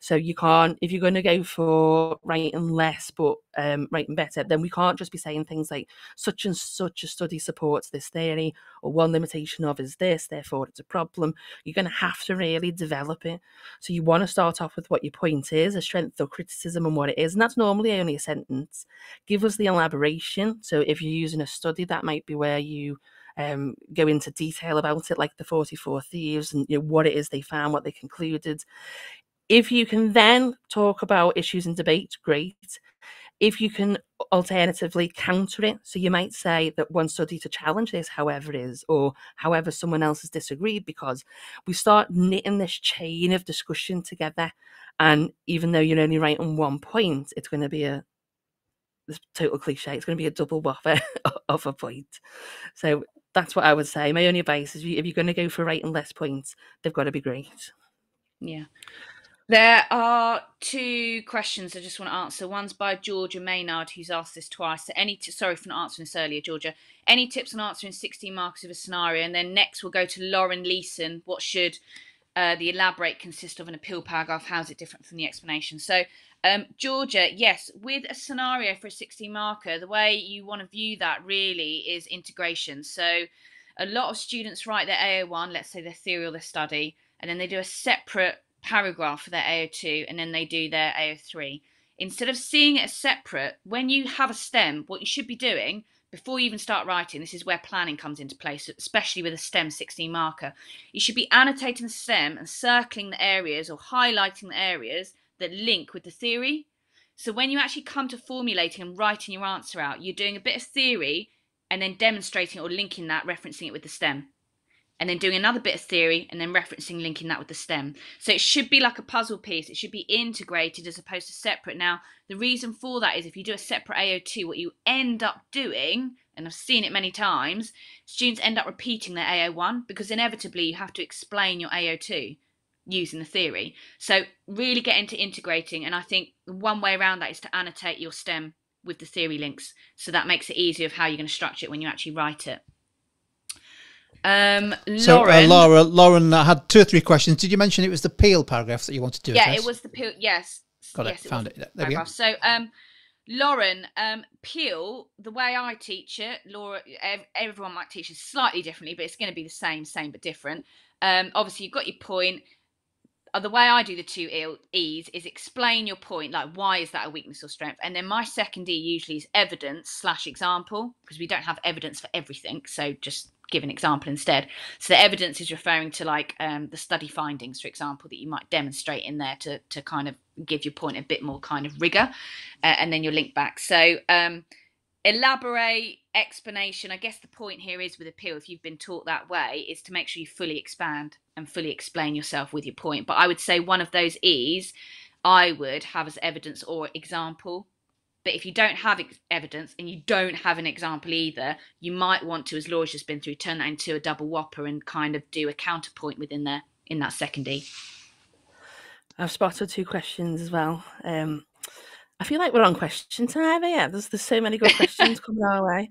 So you can't, if you're going to go for writing less but um, writing better, then we can't just be saying things like such and such a study supports this theory, or one limitation of is this, therefore it's a problem. You're going to have to really develop it. So you want to start off with what your point is, a strength or criticism, and what it is, and that's normally only a sentence. Give us the elaboration. So if you're using a study, that might be where you um, go into detail about it, like the 44 thieves and you know, what it is they found, what they concluded. If you can then talk about issues and debate, great. If you can alternatively counter it, so you might say that one study to challenge this, however, it is, or however someone else has disagreed, because we start knitting this chain of discussion together. And even though you're only right on one point, it's going to be a total cliche. It's going to be a double whopper (laughs) of a point. So that's what I would say. My only advice is if you're going to go for writing less points, they've got to be great. Yeah. There are two questions I just want to answer. One's by Georgia Maynard, who's asked this twice. So any t- sorry for not answering this earlier, Georgia. Any tips on answering 16 marks of a scenario? And then next we'll go to Lauren Leeson. What should uh, the elaborate consist of an appeal paragraph? How's it different from the explanation? So, um, Georgia, yes, with a scenario for a 16 marker, the way you want to view that really is integration. So, a lot of students write their AO1, let's say their theory or their study, and then they do a separate paragraph for their AO2 and then they do their AO3. Instead of seeing it as separate, when you have a STEM, what you should be doing before you even start writing, this is where planning comes into place, especially with a STEM 16 marker. You should be annotating the STEM and circling the areas or highlighting the areas that link with the theory. So when you actually come to formulating and writing your answer out, you're doing a bit of theory and then demonstrating or linking that, referencing it with the STEM and then doing another bit of theory and then referencing linking that with the stem. So it should be like a puzzle piece. It should be integrated as opposed to separate. Now the reason for that is if you do a separate ao2 what you end up doing and i've seen it many times students end up repeating their ao1 because inevitably you have to explain your ao2 using the theory. So really get into integrating and i think one way around that is to annotate your stem with the theory links. So that makes it easier of how you're going to structure it when you actually write it um, so, uh, Laura, Lauren uh, had two or three questions. Did you mention it was the Peel paragraph that you wanted to? Yeah, it was the Peel. Yes, got yes, it. Found it. There paragraph. we go. So, um, Lauren, um, Peel, the way I teach it, Laura, everyone might teach it slightly differently, but it's going to be the same, same but different. Um, obviously, you've got your point. Uh, the way I do the two E's is explain your point, like why is that a weakness or strength, and then my second E usually is evidence slash example because we don't have evidence for everything. So just give an example instead. So the evidence is referring to like um, the study findings, for example, that you might demonstrate in there to to kind of give your point a bit more kind of rigor, uh, and then your link back. So um, elaborate explanation. I guess the point here is with appeal, if you've been taught that way, is to make sure you fully expand and fully explain yourself with your point. But I would say one of those E's I would have as evidence or example but if you don't have ex- evidence and you don't have an example either, you might want to, as Laura's just been through, turn that into a double whopper and kind of do a counterpoint within there in that second E. I've spotted two questions as well. Um, I feel like we're on question time. Yeah, there's there's so many good questions (laughs) coming our way.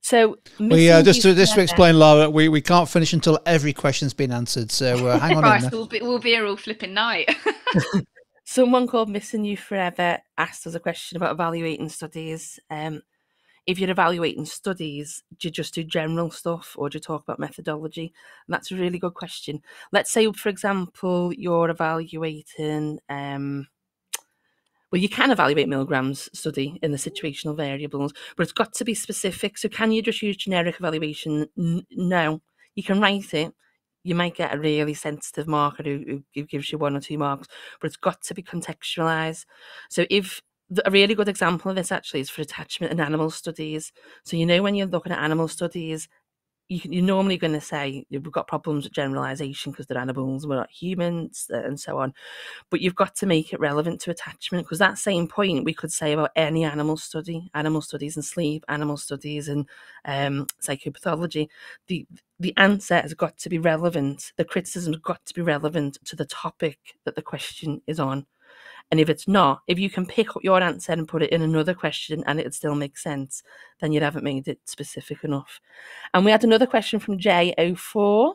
So we uh, just to just to explain, Laura, we, we can't finish until every question's been answered. So uh, hang on. Christ, (laughs) we'll be, we'll be here all flipping night. (laughs) Someone called Missing You Forever asked us a question about evaluating studies. Um, if you're evaluating studies, do you just do general stuff or do you talk about methodology? And that's a really good question. Let's say, for example, you're evaluating, um, well, you can evaluate Milgram's study in the situational variables, but it's got to be specific. So, can you just use generic evaluation? N- no, you can write it, you might get a really sensitive marker who, who gives you one or two marks, but it's got to be contextualized. So if a really good example of this actually is for attachment and animal studies. So you know when you're looking at animal studies, you, are normally going to say we've got problems with generalization because they're animals, we're not humans, and so on. But you've got to make it relevant to attachment because that same point we could say about any animal study, animal studies and sleep, animal studies and um, psychopathology. The the answer has got to be relevant. The criticism has got to be relevant to the topic that the question is on. And if it's not, if you can pick up your answer and put it in another question and it still makes sense, then you haven't made it specific enough. And we had another question from J04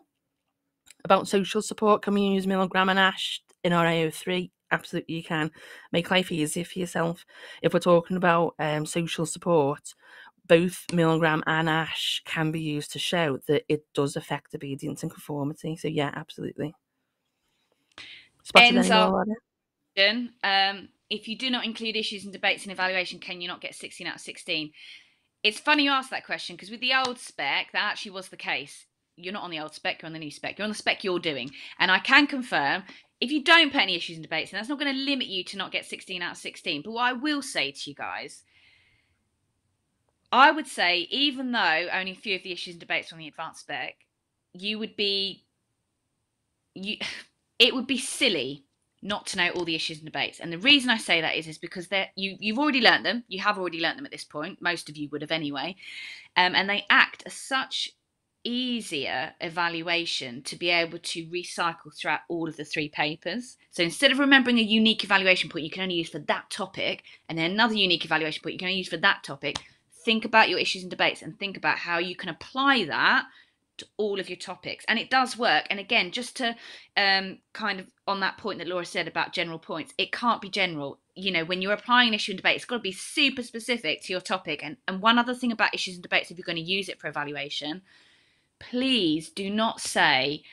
about social support. Can we use Milgram and Asch in our AO3? Absolutely, you can. Make life easier for yourself. If we're talking about um, social support, both Milgram and Asch can be used to show that it does affect obedience and conformity. So, yeah, absolutely. Spotted Enzo, question. Um, if you do not include issues and debates in evaluation, can you not get 16 out of 16? It's funny you ask that question because with the old spec, that actually was the case. You're not on the old spec, you're on the new spec. You're on the spec you're doing. And I can confirm if you don't put any issues and debates, then that's not going to limit you to not get 16 out of 16. But what I will say to you guys, I would say, even though only a few of the issues and debates are on the advanced spec, you would be you (sighs) it would be silly not to know all the issues and debates. And the reason I say that is is because you you've already learnt them. You have already learnt them at this point. Most of you would have anyway. Um, and they act as such easier evaluation to be able to recycle throughout all of the three papers. So instead of remembering a unique evaluation point you can only use for that topic, and then another unique evaluation point you can only use for that topic, think about your issues and debates and think about how you can apply that all of your topics and it does work. And again just to um, kind of on that point that laura said about general points it can't be general. You know when you're applying an issue and debate it's got to be super specific to your topic. And and one other thing about issues and debates if you're going to use it for evaluation please do not say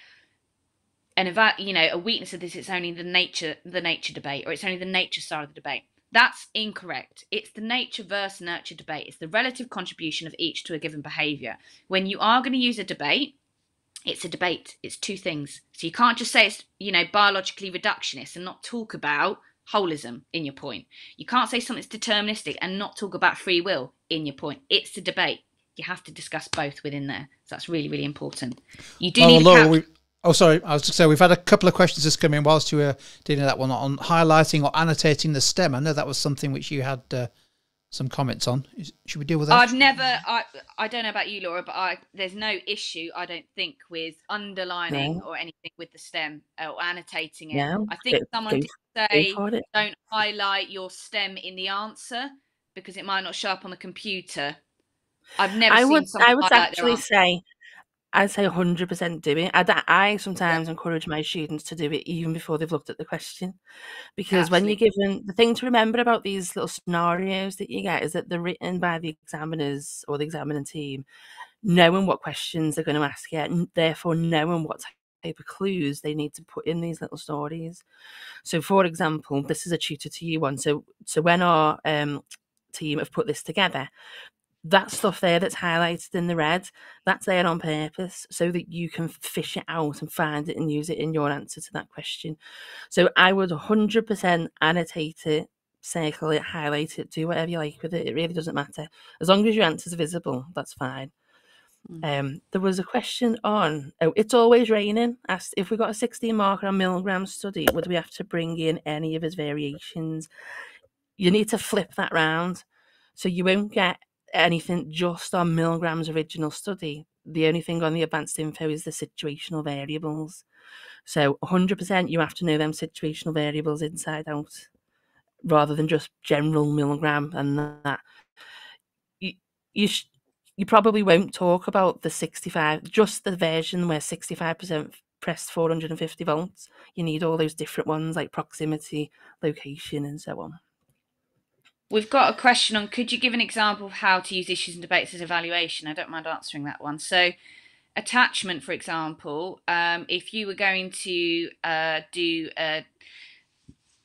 an eva- you know a weakness of this it's only the nature the nature debate or it's only the nature side of the debate that's incorrect. It's the nature versus nurture debate. It's the relative contribution of each to a given behavior. When you are going to use a debate, it's a debate. It's two things. So you can't just say it's, you know, biologically reductionist and not talk about holism in your point. You can't say something's deterministic and not talk about free will in your point. It's a debate. You have to discuss both within there. So that's really, really important. You do need Laura, Oh, sorry. I was to say we've had a couple of questions just come in whilst you were dealing with that one on highlighting or annotating the stem. I know that was something which you had uh, some comments on. Should we deal with that? I've never. I I don't know about you, Laura, but I there's no issue. I don't think with underlining no. or anything with the stem or annotating it. No, I think someone did say don't highlight your stem in the answer because it might not show up on the computer. I've never. I would. I would actually say I'd say 100% do it. I, I sometimes encourage my students to do it even before they've looked at the question. Because Absolutely. when you're given the thing to remember about these little scenarios that you get is that they're written by the examiners or the examining team, knowing what questions they're going to ask you, and therefore knowing what type of clues they need to put in these little stories. So, for example, this is a tutor2u one. So, so when our um, team have put this together, that stuff there that's highlighted in the red, that's there on purpose so that you can fish it out and find it and use it in your answer to that question. So I would 100% annotate it, circle it, highlight it, do whatever you like with it. It really doesn't matter. As long as your answer's visible, that's fine. Mm. Um, there was a question on, oh, it's always raining. Asked if we got a 16 marker on Milgram study, would we have to bring in any of his variations? You need to flip that round. So you won't get anything just on Milgram's original study. The only thing on the advanced info is the situational variables. So 100% you have to know them situational variables inside out rather than just general Milgram and that. You, you, sh- you probably won't talk about the 65, just the version where 65% pressed 450 volts. You need all those different ones like proximity, location, and so on. We've got a question on could you give an example of how to use issues and debates as evaluation? I don't mind answering that one. So, attachment, for example, um, if you were going to uh, do a,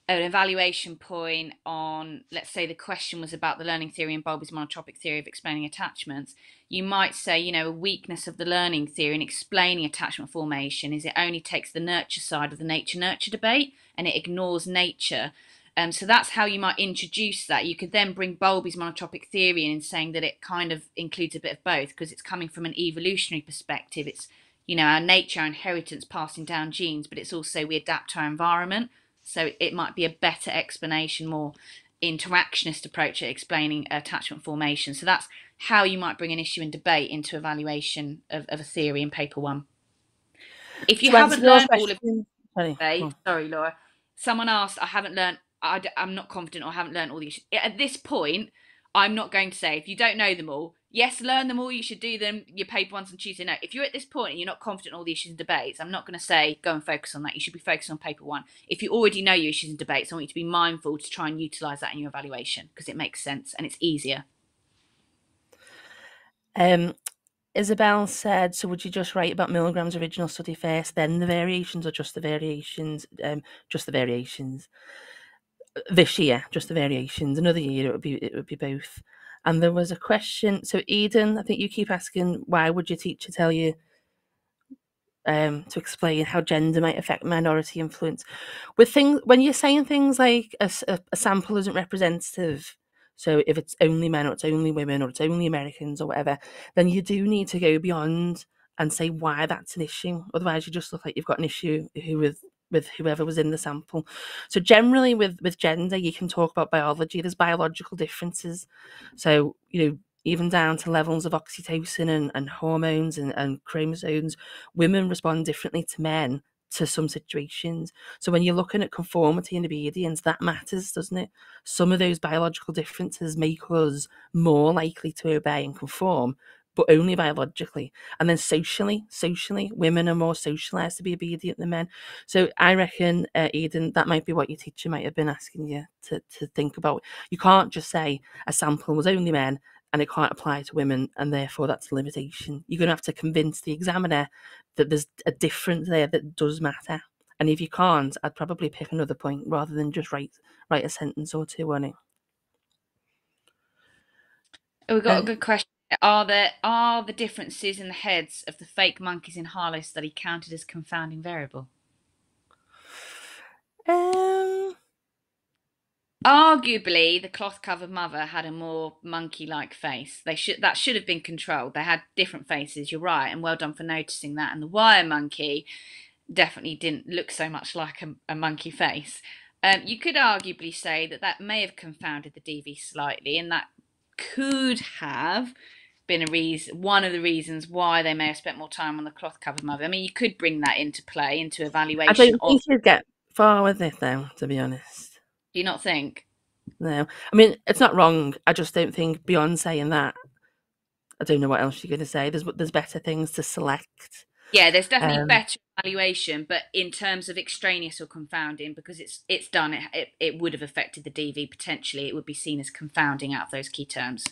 an evaluation point on, let's say the question was about the learning theory and Bowlby's monotropic theory of explaining attachments, you might say, you know, a weakness of the learning theory in explaining attachment formation is it only takes the nurture side of the nature nurture debate and it ignores nature Um, so that's how you might introduce that. You could then bring Bowlby's monotropic theory in, saying that it kind of includes a bit of both because it's coming from an evolutionary perspective. It's you know our nature, our inheritance, passing down genes, but it's also we adapt to our environment. So it might be a better explanation, more interactionist approach at explaining attachment formation. So that's how you might bring an issue and debate into evaluation of, of a theory in paper one. If you haven't learned all of sorry, sorry, Laura. Someone asked, I haven't learned I, am not confident or I haven't learned all these. At this point, I'm not going to say if you don't know them all. Yes, learn them all. You should do them. Your paper ones and Tuesday. No, if you're at this point and you're not confident in all the issues and debates, I'm not going to say go and focus on that. You should be focusing on paper one. If you already know your issues and debates, I want you to be mindful to try and utilize that in your evaluation because it makes sense and it's easier. Um, Isabel said, "So would you just write about Milgram's original study first, then the variations, or just the variations? Um, just the variations." This year, just the variations. Another year, it would be it would be both. And there was a question. So Eden, I think you keep asking, why would your teacher tell you um, to explain how gender might affect minority influence? With things when you're saying things like a, a, a sample isn't representative. So if it's only men or it's only women or it's only Americans or whatever, then you do need to go beyond and say why that's an issue. Otherwise, you just look like you've got an issue who with with whoever was in the sample. So generally with with gender, you can talk about biology. There's biological differences. So, you know, even down to levels of oxytocin and, and hormones and, and chromosomes, women respond differently to men to some situations. So when you're looking at conformity and obedience, that matters, doesn't it? Some of those biological differences make us more likely to obey and conform, but only biologically. And then socially, socially, women are more socialized to be obedient than men. So I reckon, uh, Eden, that might be what your teacher might have been asking you to, to think about. You can't just say a sample was only men and it can't apply to women, and therefore that's a limitation. You're going to have to convince the examiner that there's a difference there that does matter. And if you can't, I'd probably pick another point rather than just write write a sentence or two on it. Oh, we got a good question are there are the differences in the heads of the fake monkeys in Harlow study counted as confounding variable? Um, arguably, the cloth covered mother had a more monkey like face. They should that should have been controlled. They had different faces. You're right, and well done for noticing that. And the wire monkey definitely didn't look so much like a, a monkey face. Um, you could arguably say that that may have confounded the DV slightly, and that could have been a reason, one of the reasons why they may have spent more time on the cloth covered mother. I mean, you could bring that into play, into evaluation. I don't think you'd get far with it, though. To be honest, do you not think? No, I mean it's not wrong. I just don't think beyond saying that. I don't know what else you're going to say. There's there's better things to select. Yeah, there's definitely um, better evaluation, but in terms of extraneous or confounding, because it's it's done, it, it, it would have affected the DV potentially. It would be seen as confounding out of those key terms.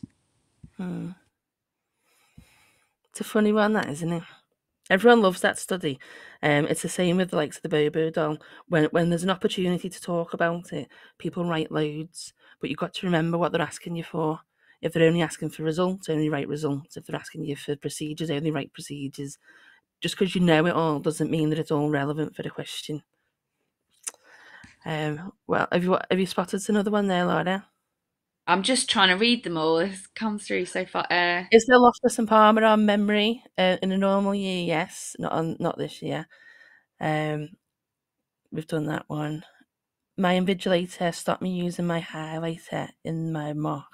Hmm. A funny one, that isn't it? Everyone loves that study. Um, it's the same with the likes of the Bobo doll. When when there's an opportunity to talk about it, people write loads, but you've got to remember what they're asking you for. If they're only asking for results, only write results. If they're asking you for procedures, only write procedures. Just because you know it all doesn't mean that it's all relevant for the question. Um, well, have you have you spotted another one there, Laura? I'm just trying to read them all. It's come through so far. Uh, Is there Loftus and Palmer on memory uh, in a normal year? Yes, not on not this year. Um, we've done that one. My invigilator stopped me using my highlighter in my mock.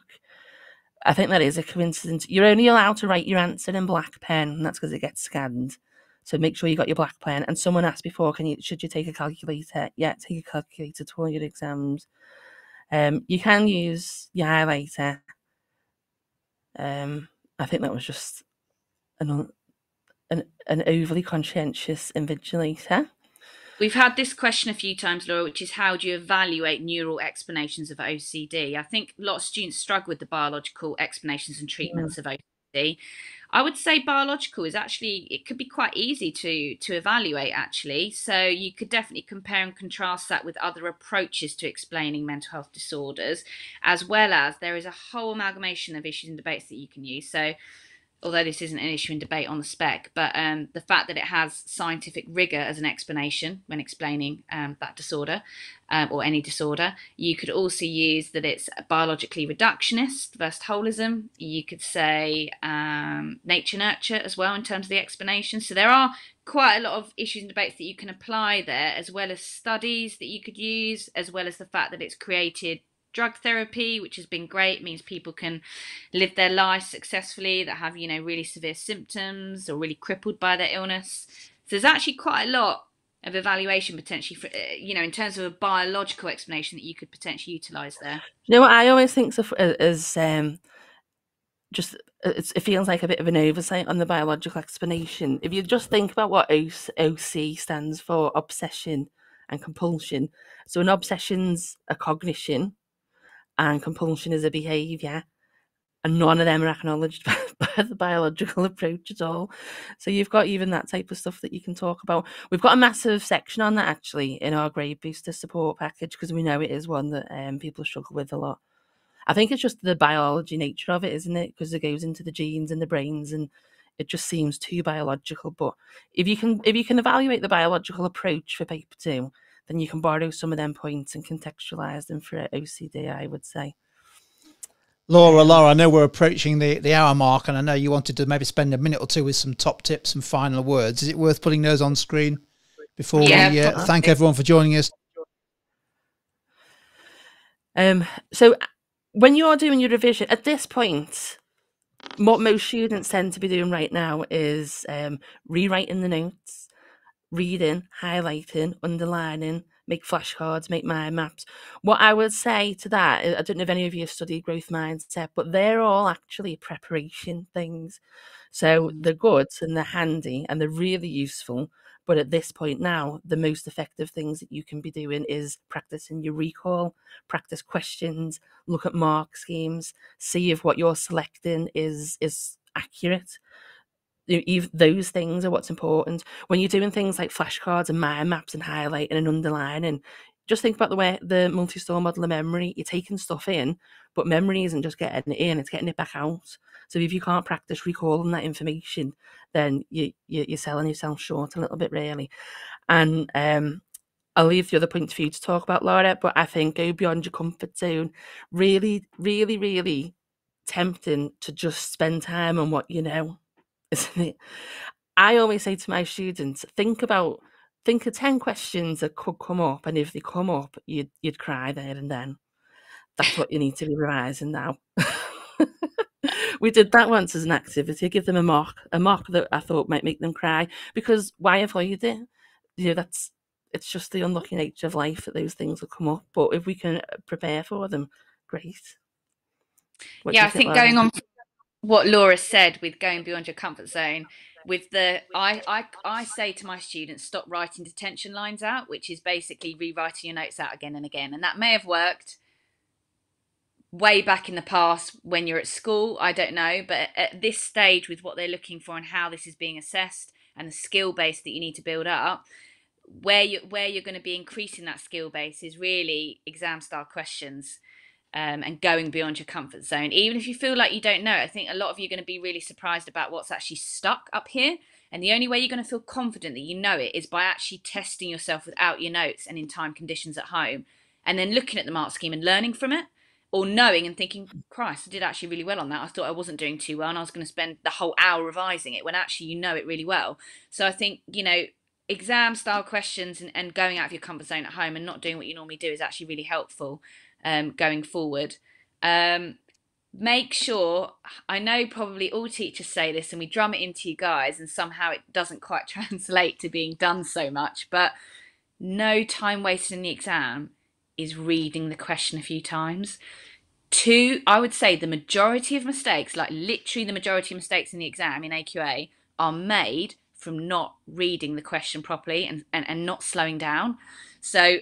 I think that is a coincidence. You're only allowed to write your answer in black pen, and that's because it gets scanned. So make sure you got your black pen. And someone asked before, can you should you take a calculator? Yeah, take a calculator to all your exams. Um, you can use your highlighter. Um, I think that was just an, an, an overly conscientious invigilator. We've had this question a few times, Laura, which is how do you evaluate neural explanations of OCD? I think a lot of students struggle with the biological explanations and treatments yeah. of OCD. I would say biological is actually it could be quite easy to to evaluate actually. So you could definitely compare and contrast that with other approaches to explaining mental health disorders, as well as there is a whole amalgamation of issues and debates that you can use. So although this isn't an issue in debate on the spec, but um, the fact that it has scientific rigor as an explanation when explaining um, that disorder um, or any disorder. You could also use that it's biologically reductionist versus holism. You could say um, nature nurture as well in terms of the explanation. So there are quite a lot of issues and debates that you can apply there, as well as studies that you could use, as well as the fact that it's created drug therapy, which has been great, means people can live their lives successfully that have, you know, really severe symptoms or really crippled by their illness. So there's actually quite a lot of evaluation potentially for, uh, you know, in terms of a biological explanation that you could potentially utilize there. You know what I always think is um, just it feels like a bit of an oversight on the biological explanation. If you just think about what OC stands for, obsession and compulsion. So an obsession's a cognition, and compulsion is a behavior and none of them are acknowledged (laughs) by, by, the biological approach at all. So you've got even that type of stuff that you can talk about. We've got a massive section on that actually in our grade booster support package because we know it is one that um, people struggle with a lot. I think it's just the biology nature of it, isn't it? Because it goes into the genes and the brains and it just seems too biological. But if you can if you can evaluate the biological approach for paper two, then you can borrow some of them points and contextualize them for OCD, I would say. Laura, Laura, I know we're approaching the, the hour mark, and I know you wanted to maybe spend a minute or two with some top tips and final words. Is it worth putting those on screen before yeah, we uh, thank everyone for joining us? Um, so, when you're doing your revision, at this point, what most students tend to be doing right now is um, rewriting the notes reading, highlighting, underlining, make flashcards, make mind maps. What I would say to that, I don't know if any of you have studied growth mindset, but they're all actually preparation things. So mm. they're good and they're handy and they're really useful. But at this point now, the most effective things that you can be doing is practicing your recall, practice questions, look at mark schemes, see if what you're selecting is is accurate those things are what's important. When you're doing things like flashcards and mind maps and highlighting and underlining And just think about the way the multi-store model of memory you're taking stuff in but memory isn't just getting it in it's getting it back out. So if you can't practice recalling that information then you, you are selling yourself short a little bit really. And um I'll leave the other points for you to talk about, Laura, but I think go beyond your comfort zone. Really, really, really tempting to just spend time on what you know isn't it? I always say to my students, think about think of 10 questions that could come up and if they come up you'd you'd cry there and then. That's what you need to be revising now. (laughs) We did that once as an activity give them a mock a mock that i thought might make them cry because why avoid it? You know that's it's just the unlucky nature of life that those things will come up but if we can uh, prepare for them great. What yeah i think, think going on what Laura said with going beyond your comfort zone with the I, I I say to my students stop writing detention lines out which is basically rewriting your notes out again and again and that may have worked way back in the past when you're at school I don't know but at this stage with what they're looking for and how this is being assessed and the skill base that you need to build up where you where you're going to be increasing that skill base is really exam style questions um, and going beyond your comfort zone. Even if you feel like you don't know, I think a lot of you are going to be really surprised about what's actually stuck up here. And the only way you're going to feel confident that you know it is by actually testing yourself without your notes and in time conditions at home, and then looking at the mark scheme and learning from it, or knowing and thinking, Christ, I did actually really well on that. I thought I wasn't doing too well, and I was going to spend the whole hour revising it when actually you know it really well. So I think, you know, exam style questions and, and going out of your comfort zone at home and not doing what you normally do is actually really helpful um, going forward. Um, make sure, I know probably all teachers say this and we drum it into you guys, and somehow it doesn't quite (laughs) translate to being done so much, but no time wasted in the exam is reading the question a few times. Two, I would say the majority of mistakes, like literally the majority of mistakes in the exam in AQA, are made from not reading the question properly and, and, and not slowing down. So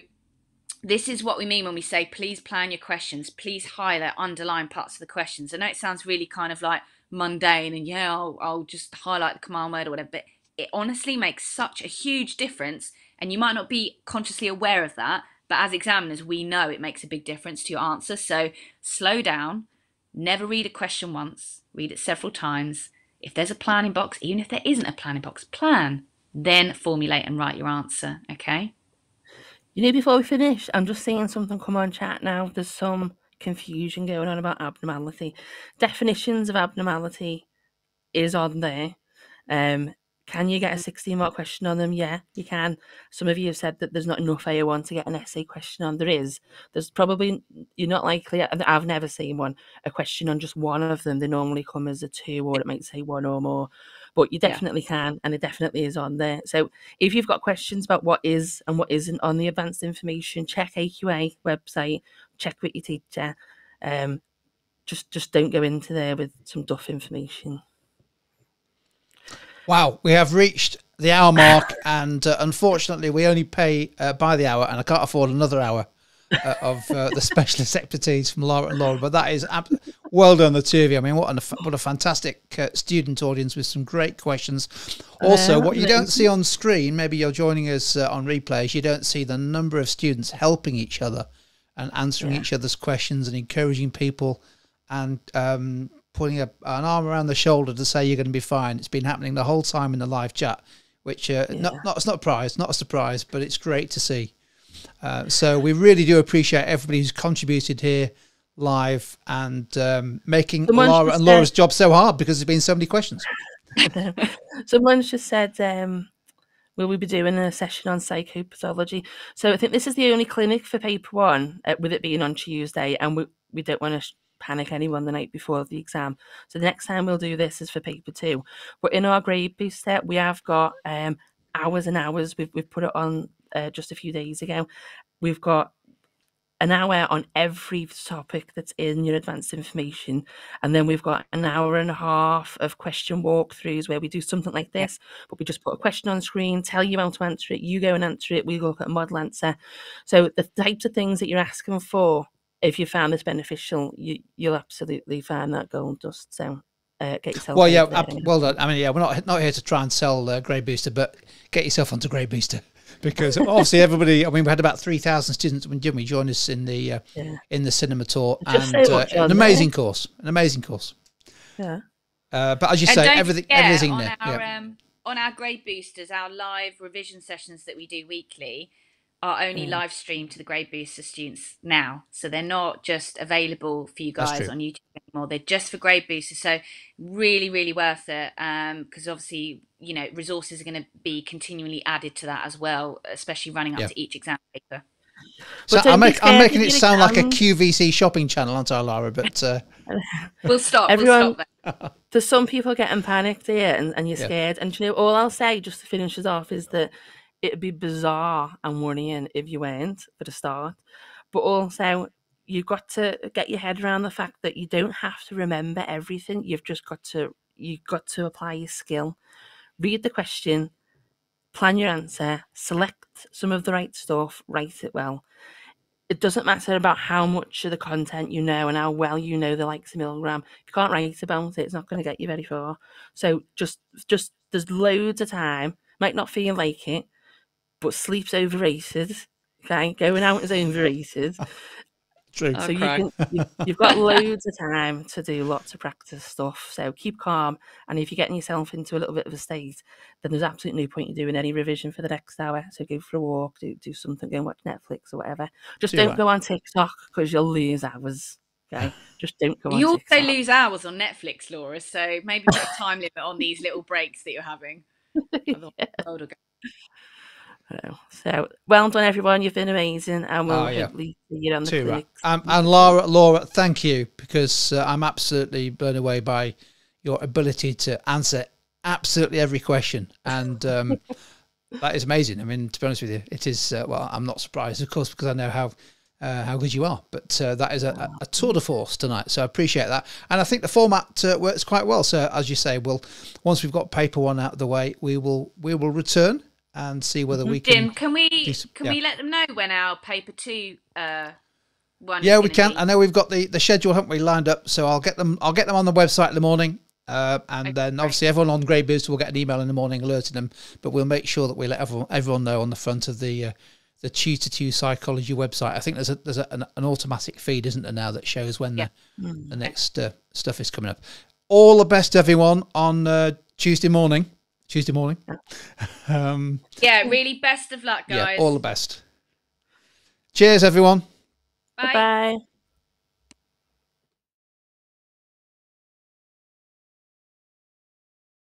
this is what we mean when we say please plan your questions please highlight underline parts of the questions i know it sounds really kind of like mundane and yeah I'll, I'll just highlight the command word or whatever but it honestly makes such a huge difference and you might not be consciously aware of that but as examiners we know it makes a big difference to your answer so slow down never read a question once read it several times If there's a planning box, even if there isn't a planning box, plan, then formulate and write your answer. Okay. You know, before we finish, I'm just seeing something come on chat now. There's some confusion going on about abnormality. Definitions of abnormality is on there. Um, can you get a 16 mark question on them? Yeah, you can. Some of you have said that there's not enough AO1 to get an essay question on. There is. There's probably, you're not likely, I've never seen one, a question on just one of them. They normally come as a two or it might say one or more. But you definitely yeah. can, and it definitely is on there. So if you've got questions about what is and what isn't on the advanced information, check AQA website, check with your teacher. Um, just just don't go into there with some duff information. Wow, we have reached the hour mark, and uh, unfortunately, we only pay uh, by the hour, and I can't afford another hour uh, of uh, the specialist expertise from Laura and Laura. But that is well done, the two of you. I mean, what an, what a fantastic uh, student audience with some great questions. Also, what you don't see on screen, maybe you're joining us uh, on replays, you don't see the number of students helping each other and answering yeah. each other's questions and encouraging people and um, putting a, an arm around the shoulder to say you're going to be fine. It's been happening the whole time in the live chat, which uh, yeah. not, not it's not a surprise, not a surprise, but it's great to see. Uh, so we really do appreciate everybody who's contributed here live and um, making Laura and Laura's job so hard because there's been so many questions. (laughs) Someone's just said, um, "Will we be doing a session on psychopathology?" So I think this is the only clinic for paper one, uh, with it being on Tuesday, and we we don't want to panic anyone the night before the exam. So the next time we'll do this is for paper two. But in our grade booster, we have got um, hours and hours. We've, we've put it on uh, just a few days ago. We've got an hour on every topic that's in your advanced information. And then we've got an hour and a half of question walkthroughs where we do something like this, but we just put a question on screen, tell you how to answer it, you go and answer it, we look at a model answer. So the types of things that you're asking for if you found this beneficial, you you'll absolutely find that gold dust. So uh, get yourself. Well, yeah, ab- well done. I mean, yeah, we're not not here to try and sell uh, Grade Booster, but get yourself onto Grade Booster because obviously everybody. I mean, we had about three thousand students when Jimmy joined us in the uh, yeah. in the cinema tour, Just and uh, an amazing there. course, an amazing course. Yeah. Uh, but as you and say, everything everything there. Our, yeah. um, on our grade boosters, our live revision sessions that we do weekly, are only mm. live streamed to the Grade Booster students now. So they're not just available for you guys on YouTube anymore. They're just for Grade Boosters. So really, really worth it. Because um, obviously, you know, resources are going to be continually added to that as well, especially running up yeah. to each exam paper. So I'm, make, I'm, making it sound like a QVC shopping channel, aren't I, Lara? But uh... (laughs) we'll stop. Everyone, we'll stop (laughs) there's some people getting panicked here, and, and you're yeah. scared. And you know, all I'll say just to finish us off is that it'd be bizarre and worrying if you weren't for the start. But also, you've got to get your head around the fact that you don't have to remember everything. You've just got to you've got to apply your skill. Read the question, plan your answer, select some of the right stuff, write it well. It doesn't matter about how much of the content you know and how well you know the likes of Milgram. You can't write about it, it's not going to get you very far. So just just there's loads of time. Might not feel like it, but sleep's overrated. Okay, going out is overrated. True. So you can, you, you've got loads of time to do lots of practice stuff. So keep calm, and if you're getting yourself into a little bit of a state, then there's absolutely no point in doing any revision for the next hour. So go for a walk, do do something, go and watch Netflix or whatever. Just don't right. go on TikTok because you'll lose hours. Okay, just don't go. You also TikTok. lose hours on Netflix, Lara. So maybe put a time limit on these little breaks that you're having. (laughs) yeah. So well done, everyone. You've been amazing, and we'll oh, yeah. hopefully see you on the Too right. um, and Lara, Lara, thank you because uh, I'm absolutely blown away by your ability to answer absolutely every question, and um, (laughs) that is amazing. I mean, to be honest with you, it is. Uh, well, I'm not surprised, of course, because I know how. Uh, how good you are, but uh, that is a, a, tour de force tonight, so I appreciate that, and I think the format uh, works quite well. So, as you say, we'll once we've got paper one out of the way, we will we will return and see whether we can. Jim, can. can we some, can yeah. we let them know when our paper two uh, one? Yeah, we can. Be? I know we've got the the schedule, haven't we, lined up? So I'll get them. I'll get them on the website in the morning. Uh, and okay, then obviously great. everyone on Grade Booster will get an email in the morning alerting them. But we'll make sure that we let everyone everyone know on the front of the uh, the tutor2u Psychology website. I think there's a there's a, an, an, automatic feed, isn't there now, that shows when yeah. the, mm. the next uh, stuff is coming up. all the best, everyone, on uh, Tuesday morning. Tuesday morning. um, yeah, really best of luck, guys. Yeah, all the best. Cheers, everyone. Bye. Bye.